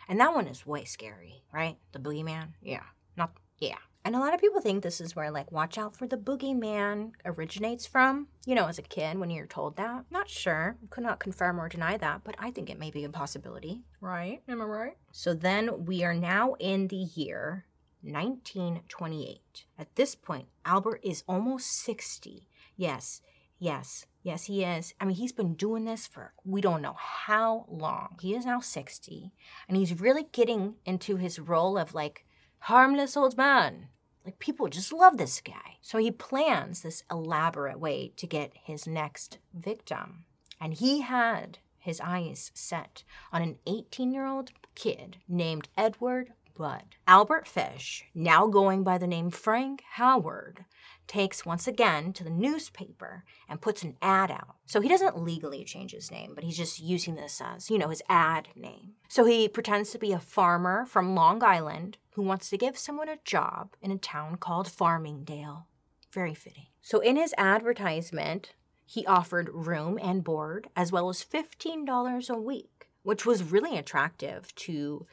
And that one is way scary, right? The Boogeyman? Yeah. Not, yeah. And a lot of people think this is where, like, watch out for the boogeyman originates from. You know, as a kid, when you're told that. Not sure. Could not confirm or deny that, but I think it may be a possibility. Right? Am I right? So then we are now in the year 1928. At this point, Albert is almost 60. Yes, yes, yes, he is. I mean, he's been doing this for we don't know how long. He is now 60, and he's really getting into his role of like harmless old man. Like, people just love this guy. So he plans this elaborate way to get his next victim. And he had his eyes set on an 18 year old kid named Edward Budd. Albert Fish, now going by the name Frank Howard, takes once again to the newspaper and puts an ad out. So he doesn't legally change his name, but he's just using this as, you know, his ad name. So he pretends to be a farmer from Long Island who wants to give someone a job in a town called Farmingdale. Very fitting. So in his advertisement, he offered room and board as well as $15 a week, which was really attractive to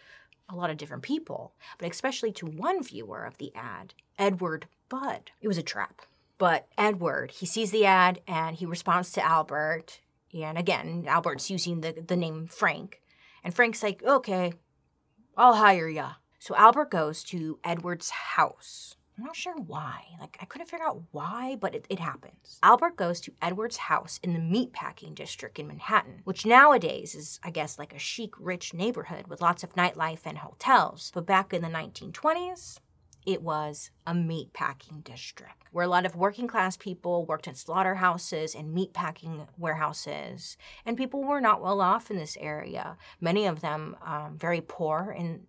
a lot of different people, but especially to one viewer of the ad, Edward Budd. It was a trap. But Edward, he sees the ad and he responds to Albert. And again, Albert's using the, the name Frank. And Frank's like, okay, I'll hire ya. So Albert goes to Edward's house. I'm not sure why. Like, I couldn't figure out why, but it, it, happens. Albert goes to Edward's house in the meatpacking district in Manhattan, which nowadays is, I guess, like a chic, rich neighborhood with lots of nightlife and hotels. But back in the 1920s, it was a meatpacking district where a lot of working class people worked in slaughterhouses and meatpacking warehouses. And people were not well off in this area, many of them um, very poor and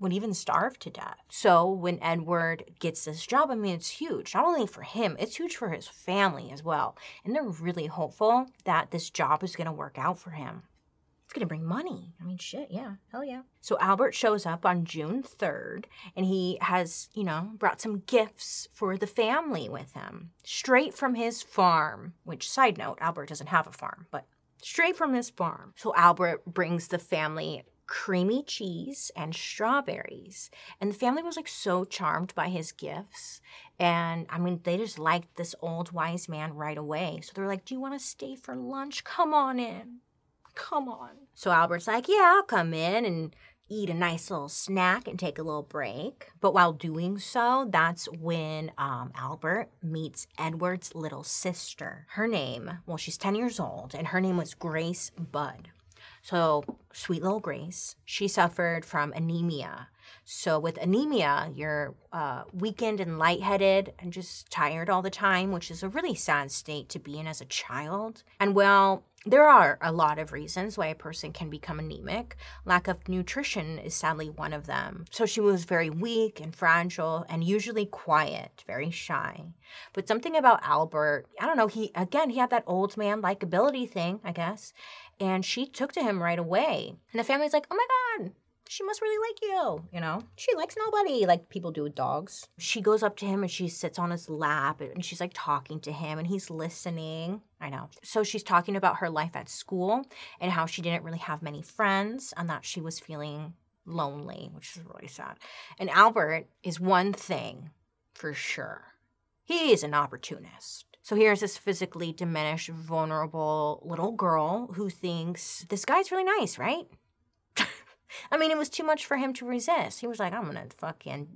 would even starve to death. So when Edward gets this job, I mean, it's huge. Not only for him, it's huge for his family as well. And they're really hopeful that this job is going to work out for him. It's going to bring money. I mean, shit, yeah, hell yeah. So Albert shows up on June 3rd and he has, you know, brought some gifts for the family with him, straight from his farm, which, side note, Albert doesn't have a farm, but straight from his farm. So Albert brings the family creamy cheese and strawberries. And the family was like so charmed by his gifts. And I mean, they just liked this old wise man right away. So they're like, Do you want to stay for lunch? Come on in. Come on. So Albert's like, Yeah, I'll come in and eat a nice little snack and take a little break. But while doing so, that's when um, Albert meets Edward's little sister. Her name, well, she's 10 years old, and her name was Grace Budd. So, sweet little Grace, she suffered from anemia. So, with anemia, you're uh, weakened and lightheaded and just tired all the time, which is a really sad state to be in as a child. And well, there are a lot of reasons why a person can become anemic. Lack of nutrition is sadly one of them. So she was very weak and fragile and usually quiet, very shy. But something about Albert, I don't know, he, again, he had that old man likability thing, I guess. And she took to him right away. And the family's like, oh my God, she must really like you, you know? She likes nobody like people do with dogs. She goes up to him and she sits on his lap and she's like talking to him and he's listening. I know. So she's talking about her life at school and how she didn't really have many friends and that she was feeling lonely, which is really sad. And Albert is one thing for sure. He is an opportunist. So here's this physically diminished, vulnerable little girl who thinks this guy's really nice, right? I mean, it was too much for him to resist. He was like, I'm gonna fucking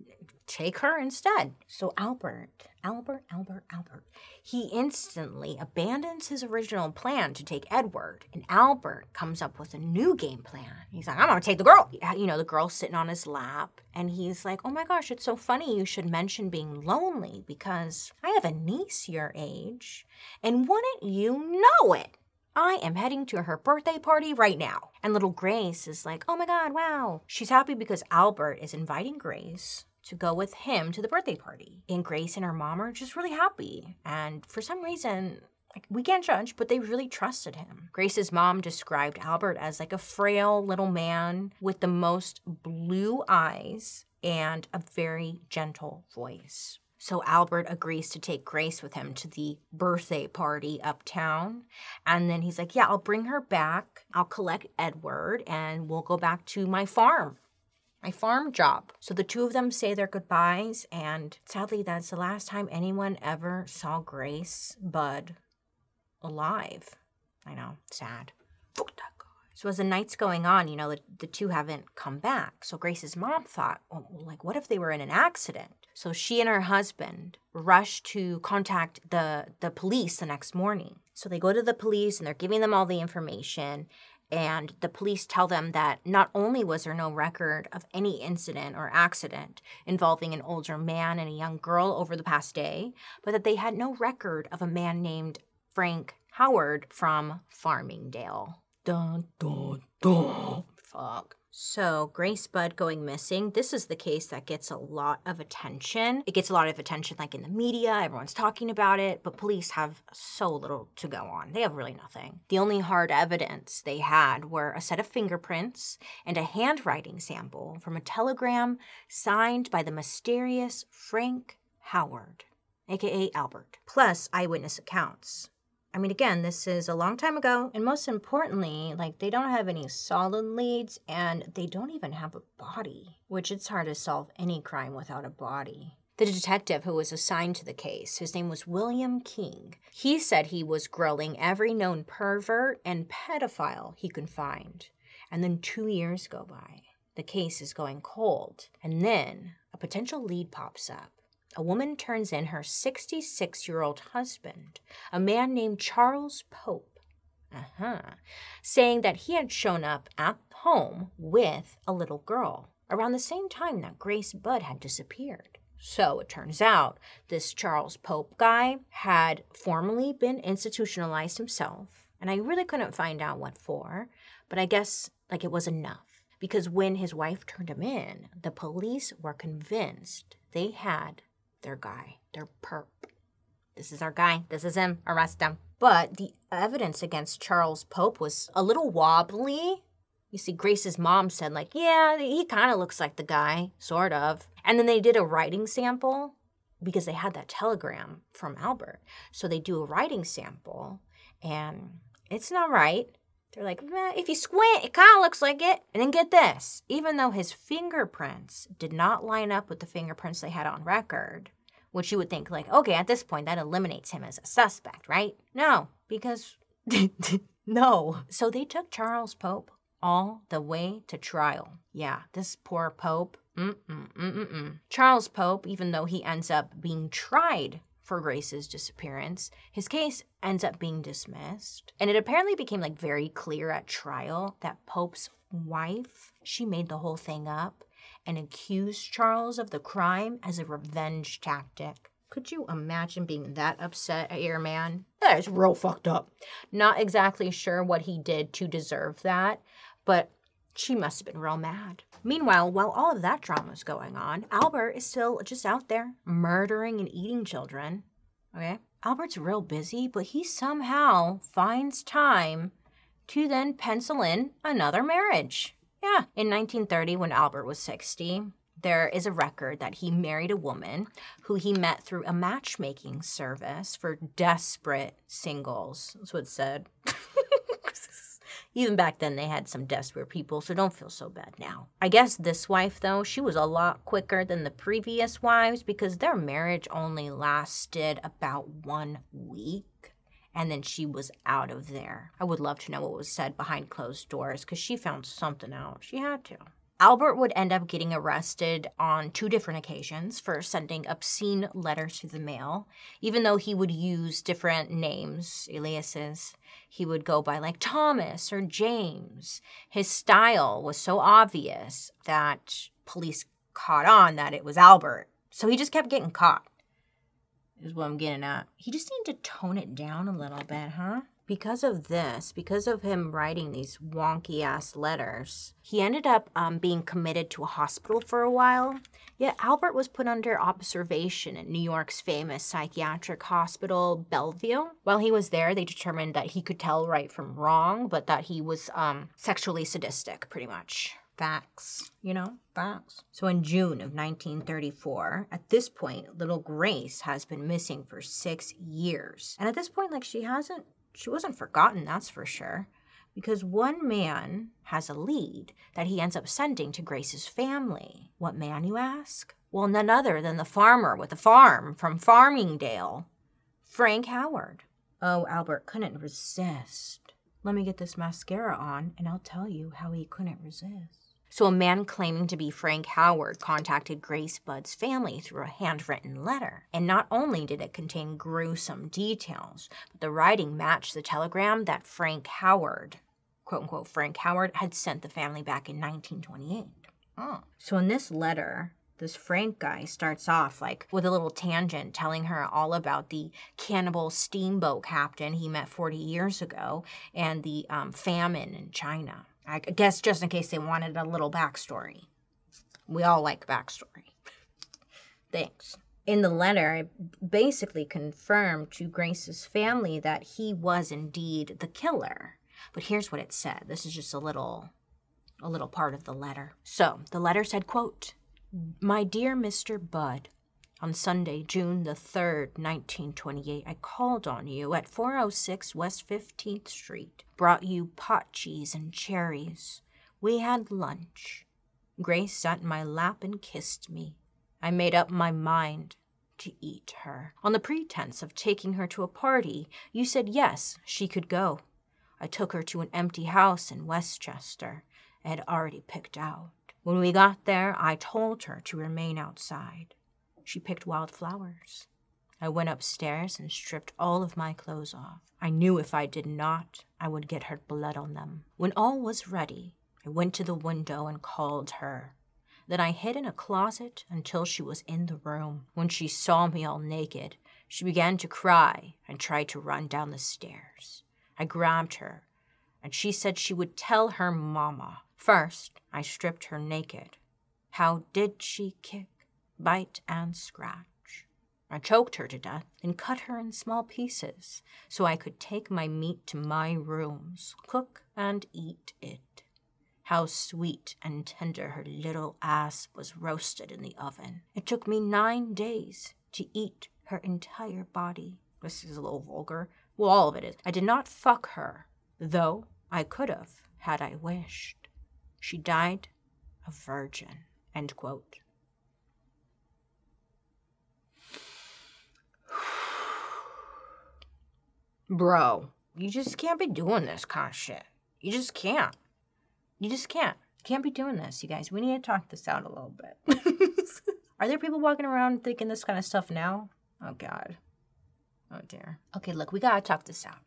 take her instead. So Albert, Albert, Albert, Albert, he instantly abandons his original plan to take Edward, and Albert comes up with a new game plan. He's like, I'm gonna take the girl. You know, the girl's sitting on his lap, and he's like, Oh my gosh, it's so funny you should mention being lonely because I have a niece your age, and wouldn't you know it? I am heading to her birthday party right now. And little Grace is like, oh my God, wow. She's happy because Albert is inviting Grace to go with him to the birthday party. And Grace and her mom are just really happy. And for some reason, like we can't judge, but they really trusted him. Grace's mom described Albert as like a frail little man with the most blue eyes and a very gentle voice. So Albert agrees to take Grace with him to the birthday party uptown. And then he's like, Yeah, I'll bring her back. I'll collect Edward and we'll go back to my farm, my farm job. So the two of them say their goodbyes. And sadly, that's the last time anyone ever saw Grace Budd alive. I know, sad. Fuck that so as the night's going on, you know, the, the two haven't come back. So Grace's mom thought, well, like, what if they were in an accident? So she and her husband rush to contact the the police the next morning. So they go to the police and they're giving them all the information. And the police tell them that not only was there no record of any incident or accident involving an older man and a young girl over the past day, but that they had no record of a man named Frank Howard from Farmingdale. Dun, dun, dun. Fuck. So, Grace Budd going missing. This is the case that gets a lot of attention. It gets a lot of attention, like in the media, everyone's talking about it, but police have so little to go on. They have really nothing. The only hard evidence they had were a set of fingerprints and a handwriting sample from a telegram signed by the mysterious Frank Howard, aka Albert, plus eyewitness accounts. I mean, again, this is a long time ago. And most importantly, like they don't have any solid leads and they don't even have a body, which it's hard to solve any crime without a body. The detective who was assigned to the case, his name was William King, he said he was grilling every known pervert and pedophile he could find. And then two years go by. The case is going cold. And then a potential lead pops up a woman turns in her 66 year old husband, a man named Charles Pope, uh-huh, saying that he had shown up at home with a little girl around the same time that Grace Budd had disappeared. So it turns out this Charles Pope guy had formerly been institutionalized himself, and I really couldn't find out what for, but I guess like it was enough. Because when his wife turned him in, the police were convinced they had their guy, their perp. This is our guy. This is him. Arrest him. But the evidence against Charles Pope was a little wobbly. You see, Grace's mom said, like, yeah, he kind of looks like the guy, sort of. And then they did a writing sample because they had that telegram from Albert. So they do a writing sample and it's not right. They're like, eh, if you squint, it kind of looks like it. And then get this even though his fingerprints did not line up with the fingerprints they had on record, which you would think, like, okay, at this point, that eliminates him as a suspect, right? No, because no. So they took Charles Pope all the way to trial. Yeah, this poor Pope. Mm-mm-mm-mm. Charles Pope, even though he ends up being tried for Grace's disappearance. His case ends up being dismissed. And it apparently became like very clear at trial that Pope's wife, she made the whole thing up and accused Charles of the crime as a revenge tactic. Could you imagine being that upset at your man? That is real fucked up. Not exactly sure what he did to deserve that, but she must have been real mad. Meanwhile, while all of that drama is going on, Albert is still just out there murdering and eating children. Okay? Albert's real busy, but he somehow finds time to then pencil in another marriage. Yeah, in 1930, when Albert was 60, there is a record that he married a woman who he met through a matchmaking service for desperate singles. That's what it said. Even back then, they had some desperate people, so don't feel so bad now. I guess this wife, though, she was a lot quicker than the previous wives because their marriage only lasted about one week. And then she was out of there. I would love to know what was said behind closed doors because she found something out. She had to. Albert would end up getting arrested on two different occasions for sending obscene letters to the mail. Even though he would use different names, aliases, he would go by like Thomas or James. His style was so obvious that police caught on that it was Albert. So he just kept getting caught, is what I'm getting at. He just needed to tone it down a little bit, huh? Because of this, because of him writing these wonky ass letters, he ended up um, being committed to a hospital for a while. Yet Albert was put under observation at New York's famous psychiatric hospital, Bellevue. While he was there, they determined that he could tell right from wrong, but that he was um, sexually sadistic, pretty much. Facts, you know, facts. So in June of 1934, at this point, little Grace has been missing for six years. And at this point, like, she hasn't she wasn't forgotten, that's for sure. Because one man has a lead that he ends up sending to Grace's family. What man, you ask? Well, none other than the farmer with the farm from Farmingdale, Frank Howard. Oh, Albert couldn't resist. Let me get this mascara on, and I'll tell you how he couldn't resist. So, a man claiming to be Frank Howard contacted Grace Budd's family through a handwritten letter. And not only did it contain gruesome details, but the writing matched the telegram that Frank Howard, quote unquote, Frank Howard, had sent the family back in 1928. Oh. So, in this letter, this Frank guy starts off like with a little tangent telling her all about the cannibal steamboat captain he met 40 years ago and the um, famine in China. I guess just in case they wanted a little backstory. We all like backstory. Thanks. In the letter, I basically confirmed to Grace's family that he was indeed the killer. But here's what it said. This is just a little a little part of the letter. So, the letter said, quote, "My dear Mr. Budd, on Sunday, June the 3rd, 1928, I called on you at 406 West 15th Street, brought you pot cheese and cherries. We had lunch. Grace sat in my lap and kissed me. I made up my mind to eat her. On the pretense of taking her to a party, you said yes, she could go. I took her to an empty house in Westchester I had already picked out. When we got there, I told her to remain outside. She picked wild flowers. I went upstairs and stripped all of my clothes off. I knew if I did not, I would get her blood on them. When all was ready, I went to the window and called her. Then I hid in a closet until she was in the room. When she saw me all naked, she began to cry and tried to run down the stairs. I grabbed her, and she said she would tell her mamma. First, I stripped her naked. How did she kick? Bite, and scratch. I choked her to death and cut her in small pieces so I could take my meat to my rooms, cook and eat it. How sweet and tender her little ass was roasted in the oven. It took me nine days to eat her entire body. This is a little vulgar. Well, all of it is. I did not fuck her, though I could have had I wished. She died a virgin. End quote. Bro, you just can't be doing this kind of shit. You just can't. You just can't. Can't be doing this, you guys. We need to talk this out a little bit. Are there people walking around thinking this kind of stuff now? Oh, God. Oh, dear. Okay, look, we gotta talk this out.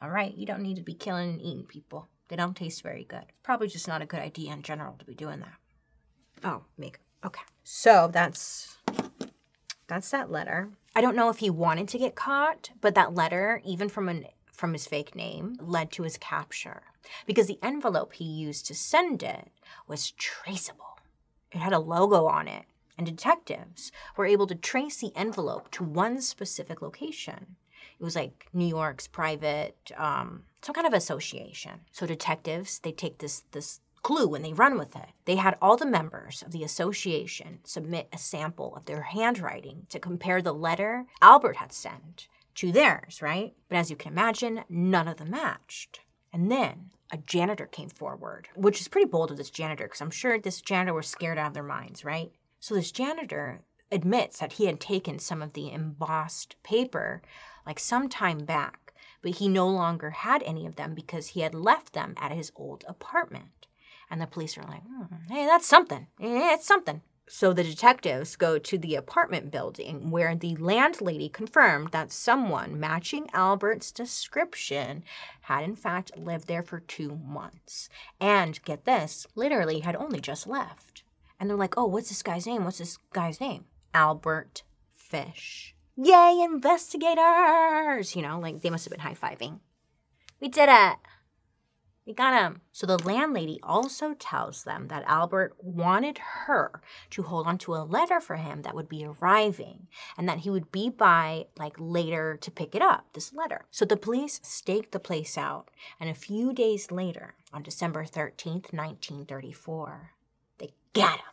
All right? You don't need to be killing and eating people. They don't taste very good. Probably just not a good idea in general to be doing that. Oh, makeup. Okay. So that's that's that letter. I don't know if he wanted to get caught, but that letter, even from an from his fake name, led to his capture because the envelope he used to send it was traceable. It had a logo on it, and detectives were able to trace the envelope to one specific location. It was like New York's private, um, some kind of association. So detectives, they take this this clue and they run with it. They had all the members of the association submit a sample of their handwriting to compare the letter Albert had sent to theirs, right? But as you can imagine, none of them matched. And then a janitor came forward, which is pretty bold of this janitor because I'm sure this janitor was scared out of their minds, right? So this janitor admits that he had taken some of the embossed paper like some time back, but he no longer had any of them because he had left them at his old apartment. And the police are like, hmm, hey, that's something. It's something. So the detectives go to the apartment building where the landlady confirmed that someone matching Albert's description had in fact lived there for two months. And get this, literally had only just left. And they're like, oh, what's this guy's name? What's this guy's name? Albert Fish. Yay, investigators! You know, like they must have been high fiving. We did it! We got him. So the landlady also tells them that Albert wanted her to hold on to a letter for him that would be arriving and that he would be by like later to pick it up, this letter. So the police staked the place out, and a few days later, on December 13th, 1934, they got him.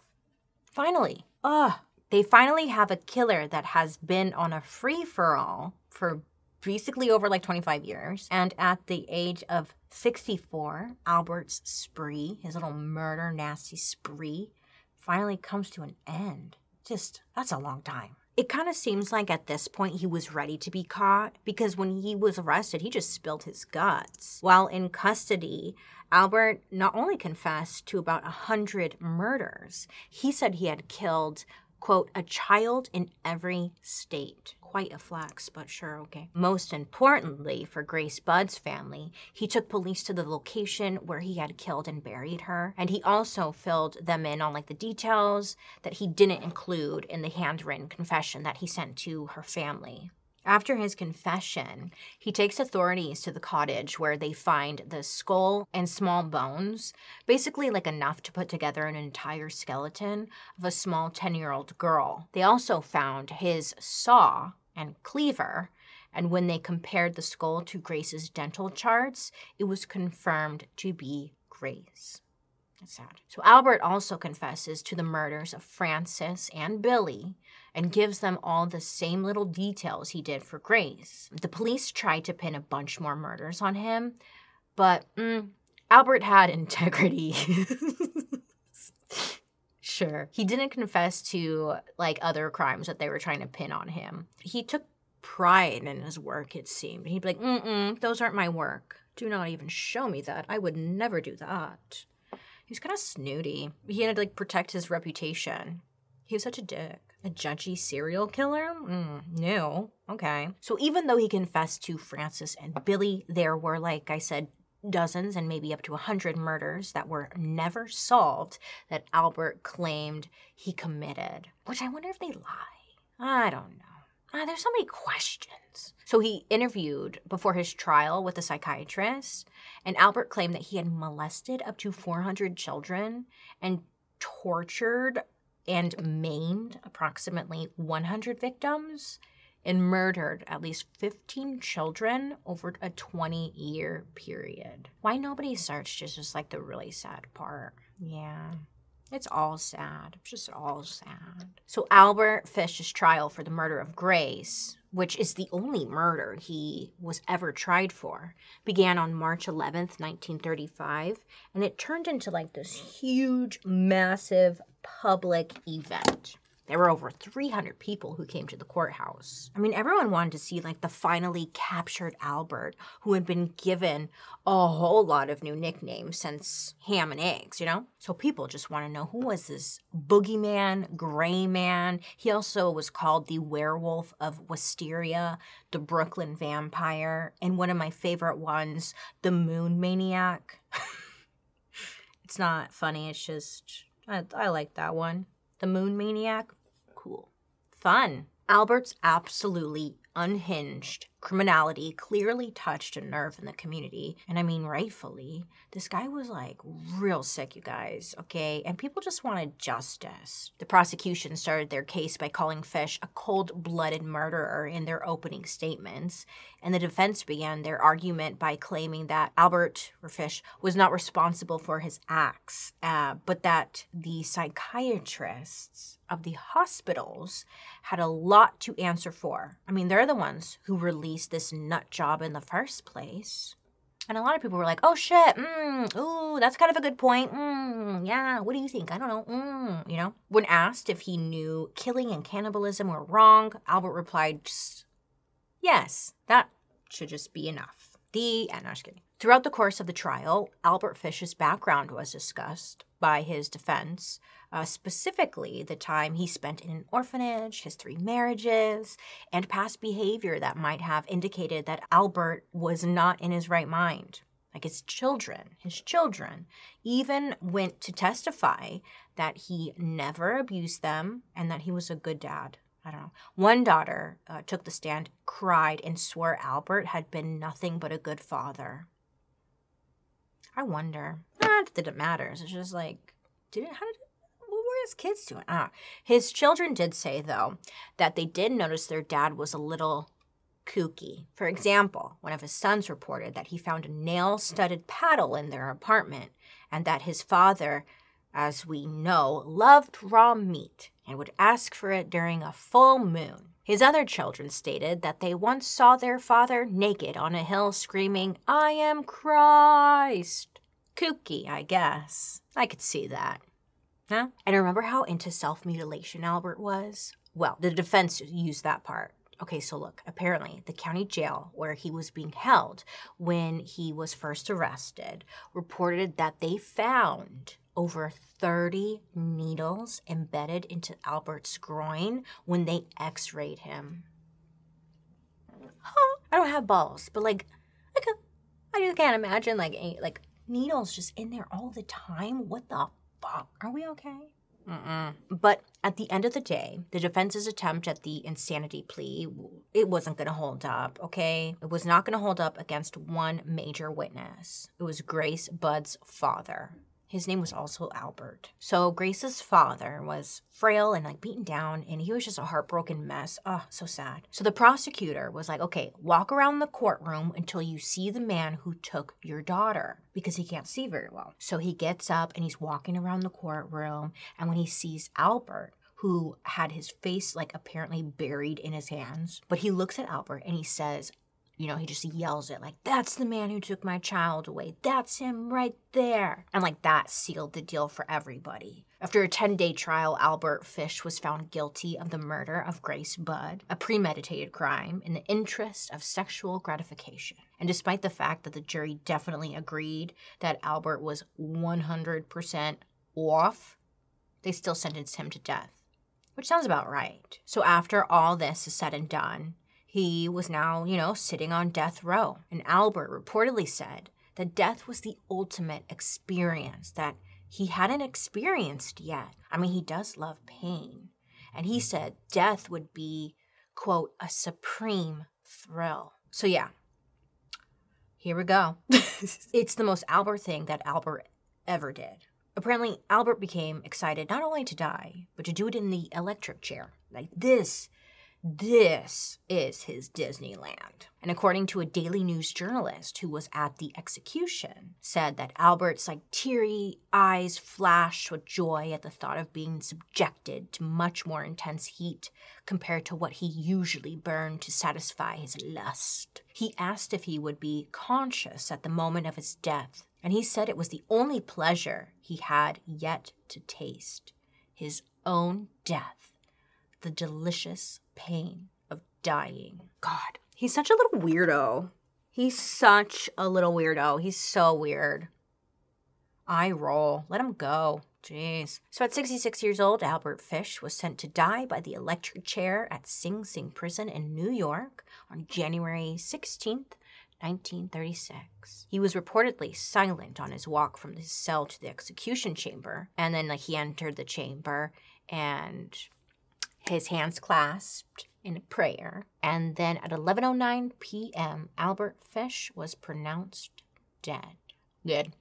Finally, ugh, they finally have a killer that has been on a free for all for basically over like 25 years. And at the age of 64, Albert's spree, his little murder nasty spree, finally comes to an end. Just, that's a long time. It kind of seems like at this point he was ready to be caught because when he was arrested, he just spilled his guts. While in custody, Albert not only confessed to about a hundred murders, he said he had killed quote, a child in every state. Quite a flex, but sure, okay. Most importantly, for Grace Budd's family, he took police to the location where he had killed and buried her, and he also filled them in on like the details that he didn't include in the handwritten confession that he sent to her family. After his confession, he takes authorities to the cottage where they find the skull and small bones, basically like enough to put together an entire skeleton of a small 10 year old girl. They also found his saw and cleaver, and when they compared the skull to Grace's dental charts, it was confirmed to be Grace. That's sad. So Albert also confesses to the murders of Francis and Billy and gives them all the same little details he did for Grace. The police tried to pin a bunch more murders on him, but mm, Albert had integrity. sure. He didn't confess to like other crimes that they were trying to pin on him. He took pride in his work, it seemed. He'd be like, mm mm, those aren't my work. Do not even show me that. I would never do that. He's kind of snooty. He had to like protect his reputation. He was such a dick. A judgy serial killer? Mm, no. Okay. So even though he confessed to Francis and Billy, there were, like I said, dozens and maybe up to a hundred murders that were never solved that Albert claimed he committed. Which I wonder if they lie. I don't know. Ah, there's so many questions. So he interviewed before his trial with a psychiatrist, and Albert claimed that he had molested up to 400 children and tortured and maimed approximately 100 victims and murdered at least 15 children over a 20 year period. Why nobody searched is just like the really sad part. Yeah. It's all sad. It's just all sad. So, Albert Fish's trial for the murder of Grace, which is the only murder he was ever tried for, began on March 11th, 1935, and it turned into like this huge, massive public event. There were over 300 people who came to the courthouse. I mean, everyone wanted to see like the finally captured Albert, who had been given a whole lot of new nicknames since ham and eggs, you know? So people just want to know who was this boogeyman, gray man. He also was called the werewolf of Wysteria, the Brooklyn vampire, and one of my favorite ones, the moon maniac. it's not funny, it's just, I, I like that one. The Moon Maniac, cool. Fun. Albert's absolutely unhinged criminality clearly touched a nerve in the community. And I mean, rightfully. This guy was like real sick, you guys, okay? And people just wanted justice. The prosecution started their case by calling Fish a cold blooded murderer in their opening statements. And the defense began their argument by claiming that Albert or Fish was not responsible for his acts, uh, but that the psychiatrists of the hospitals had a lot to answer for. I mean, they're the ones who released this nut job in the first place. And a lot of people were like, oh shit, mm, ooh, that's kind of a good point. Mm, yeah, what do you think? I don't know. Mm, you know? When asked if he knew killing and cannibalism were wrong, Albert replied, yes, that should just be enough. The end. No, just kidding. Throughout the course of the trial, Albert Fish's background was discussed by his defense, uh, specifically the time he spent in an orphanage, his three marriages, and past behavior that might have indicated that Albert was not in his right mind. Like his children, his children even went to testify that he never abused them and that he was a good dad. I don't know. One daughter uh, took the stand, cried, and swore Albert had been nothing but a good father. I wonder. Not that it matters. It's just like, did it, how did it, what were his kids doing? Ah, his children did say, though, that they did notice their dad was a little kooky. For example, one of his sons reported that he found a nail studded paddle in their apartment and that his father, as we know, loved raw meat and would ask for it during a full moon. His other children stated that they once saw their father naked on a hill screaming, I am Christ. Kooky, I guess. I could see that. Huh? And remember how into self mutilation Albert was? Well, the defense used that part. Okay, so look, apparently the county jail where he was being held when he was first arrested reported that they found over 30 needles embedded into Albert's groin when they x rayed him. Huh? I don't have balls, but like, I, can, I just can't imagine like, like needles just in there all the time. What the fuck? Are we okay? Mm-mm. But at the end of the day, the defense's attempt at the insanity plea, it wasn't going to hold up, okay? It was not going to hold up against one major witness. It was Grace Budd's father. His name was also Albert. So Grace's father was frail and like beaten down, and he was just a heartbroken mess. Oh, so sad. So the prosecutor was like, okay, walk around the courtroom until you see the man who took your daughter because he can't see very well. So he gets up and he's walking around the courtroom, and when he sees Albert, who had his face like apparently buried in his hands. But he looks at Albert and he says, you know, he just yells it like, that's the man who took my child away. That's him right there. And like that sealed the deal for everybody. After a 10 day trial, Albert Fish was found guilty of the murder of Grace Budd, a premeditated crime in the interest of sexual gratification. And despite the fact that the jury definitely agreed that Albert was 100% off, they still sentenced him to death, which sounds about right. So after all this is said and done, he was now, you know, sitting on death row. And Albert reportedly said that death was the ultimate experience that he hadn't experienced yet. I mean, he does love pain. And he said death would be, quote, a supreme thrill. So, yeah, here we go. it's the most Albert thing that Albert ever did. Apparently, Albert became excited not only to die, but to do it in the electric chair. Like, this this is his Disneyland. And according to a Daily News journalist who was at the execution, said that Albert's like teary eyes flashed with joy at the thought of being subjected to much more intense heat compared to what he usually burned to satisfy his lust. He asked if he would be conscious at the moment of his death, and he said it was the only pleasure he had yet to taste his own death, the delicious pain of dying. God, he's such a little weirdo. He's such a little weirdo. He's so weird. I roll. Let him go. Jeez. So at 66 years old, Albert Fish was sent to die by the electric chair at Sing Sing Prison in New York on January 16th, 1936. He was reportedly silent on his walk from his cell to the execution chamber, and then like he entered the chamber and his hands clasped in prayer. And then at 11:09 p.m., Albert Fish was pronounced dead. Good.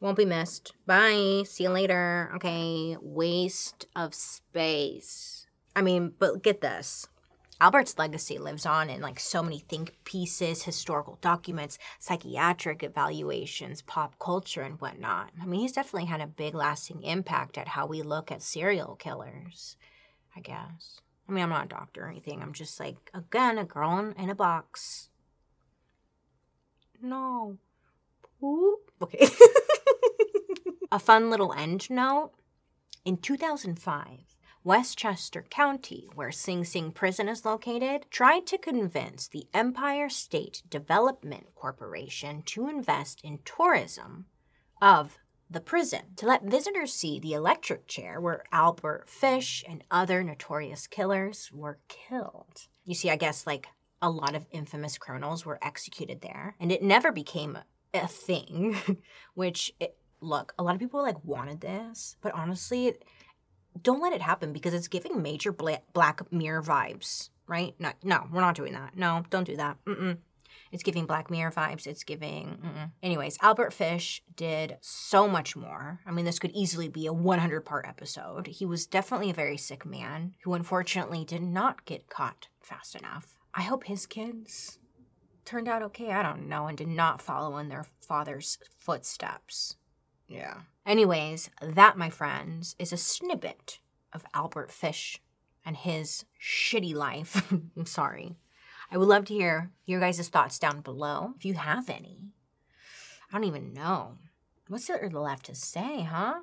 Won't be missed. Bye. See you later. Okay. Waste of space. I mean, but get this. Albert's legacy lives on in like so many think pieces, historical documents, psychiatric evaluations, pop culture, and whatnot. I mean, he's definitely had a big lasting impact at how we look at serial killers. I guess. I mean, I'm not a doctor or anything. I'm just like, again, a girl in, a box. No. Poop. Okay. A fun little end note. In 2005, Westchester County, where Sing Sing Prison is located, tried to convince the Empire State Development Corporation to invest in tourism of the prison to let visitors see the electric chair where Albert Fish and other notorious killers were killed. You see, I guess like a lot of infamous criminals were executed there, and it never became a, thing, which, it, look, a lot of people like wanted this, but honestly, don't let it happen because it's giving major bla- Black Mirror vibes, right? No, no, we're not doing that. No, don't do that. Mm-mm. It's giving Black Mirror vibes. It's giving. Mm-mm. Anyways, Albert Fish did so much more. I mean, this could easily be a 100 part episode. He was definitely a very sick man who unfortunately did not get caught fast enough. I hope his kids turned out okay. I don't know, and did not follow in their father's footsteps. Yeah. Anyways, that, my friends, is a snippet of Albert Fish and his shitty life. I'm sorry. I would love to hear your guys' thoughts down below if you have any. I don't even know. What's there left to say, huh?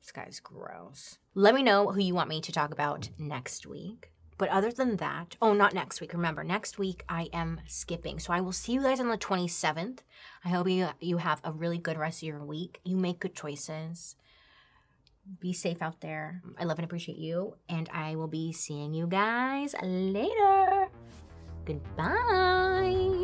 This guy's gross. Let me know who you want me to talk about next week. But other than that, oh, not next week. Remember, next week I am skipping. So I will see you guys on the 27th. I hope you, you have a really good rest of your week. You make good choices. Be safe out there. I love and appreciate you. And I will be seeing you guys later. Goodbye.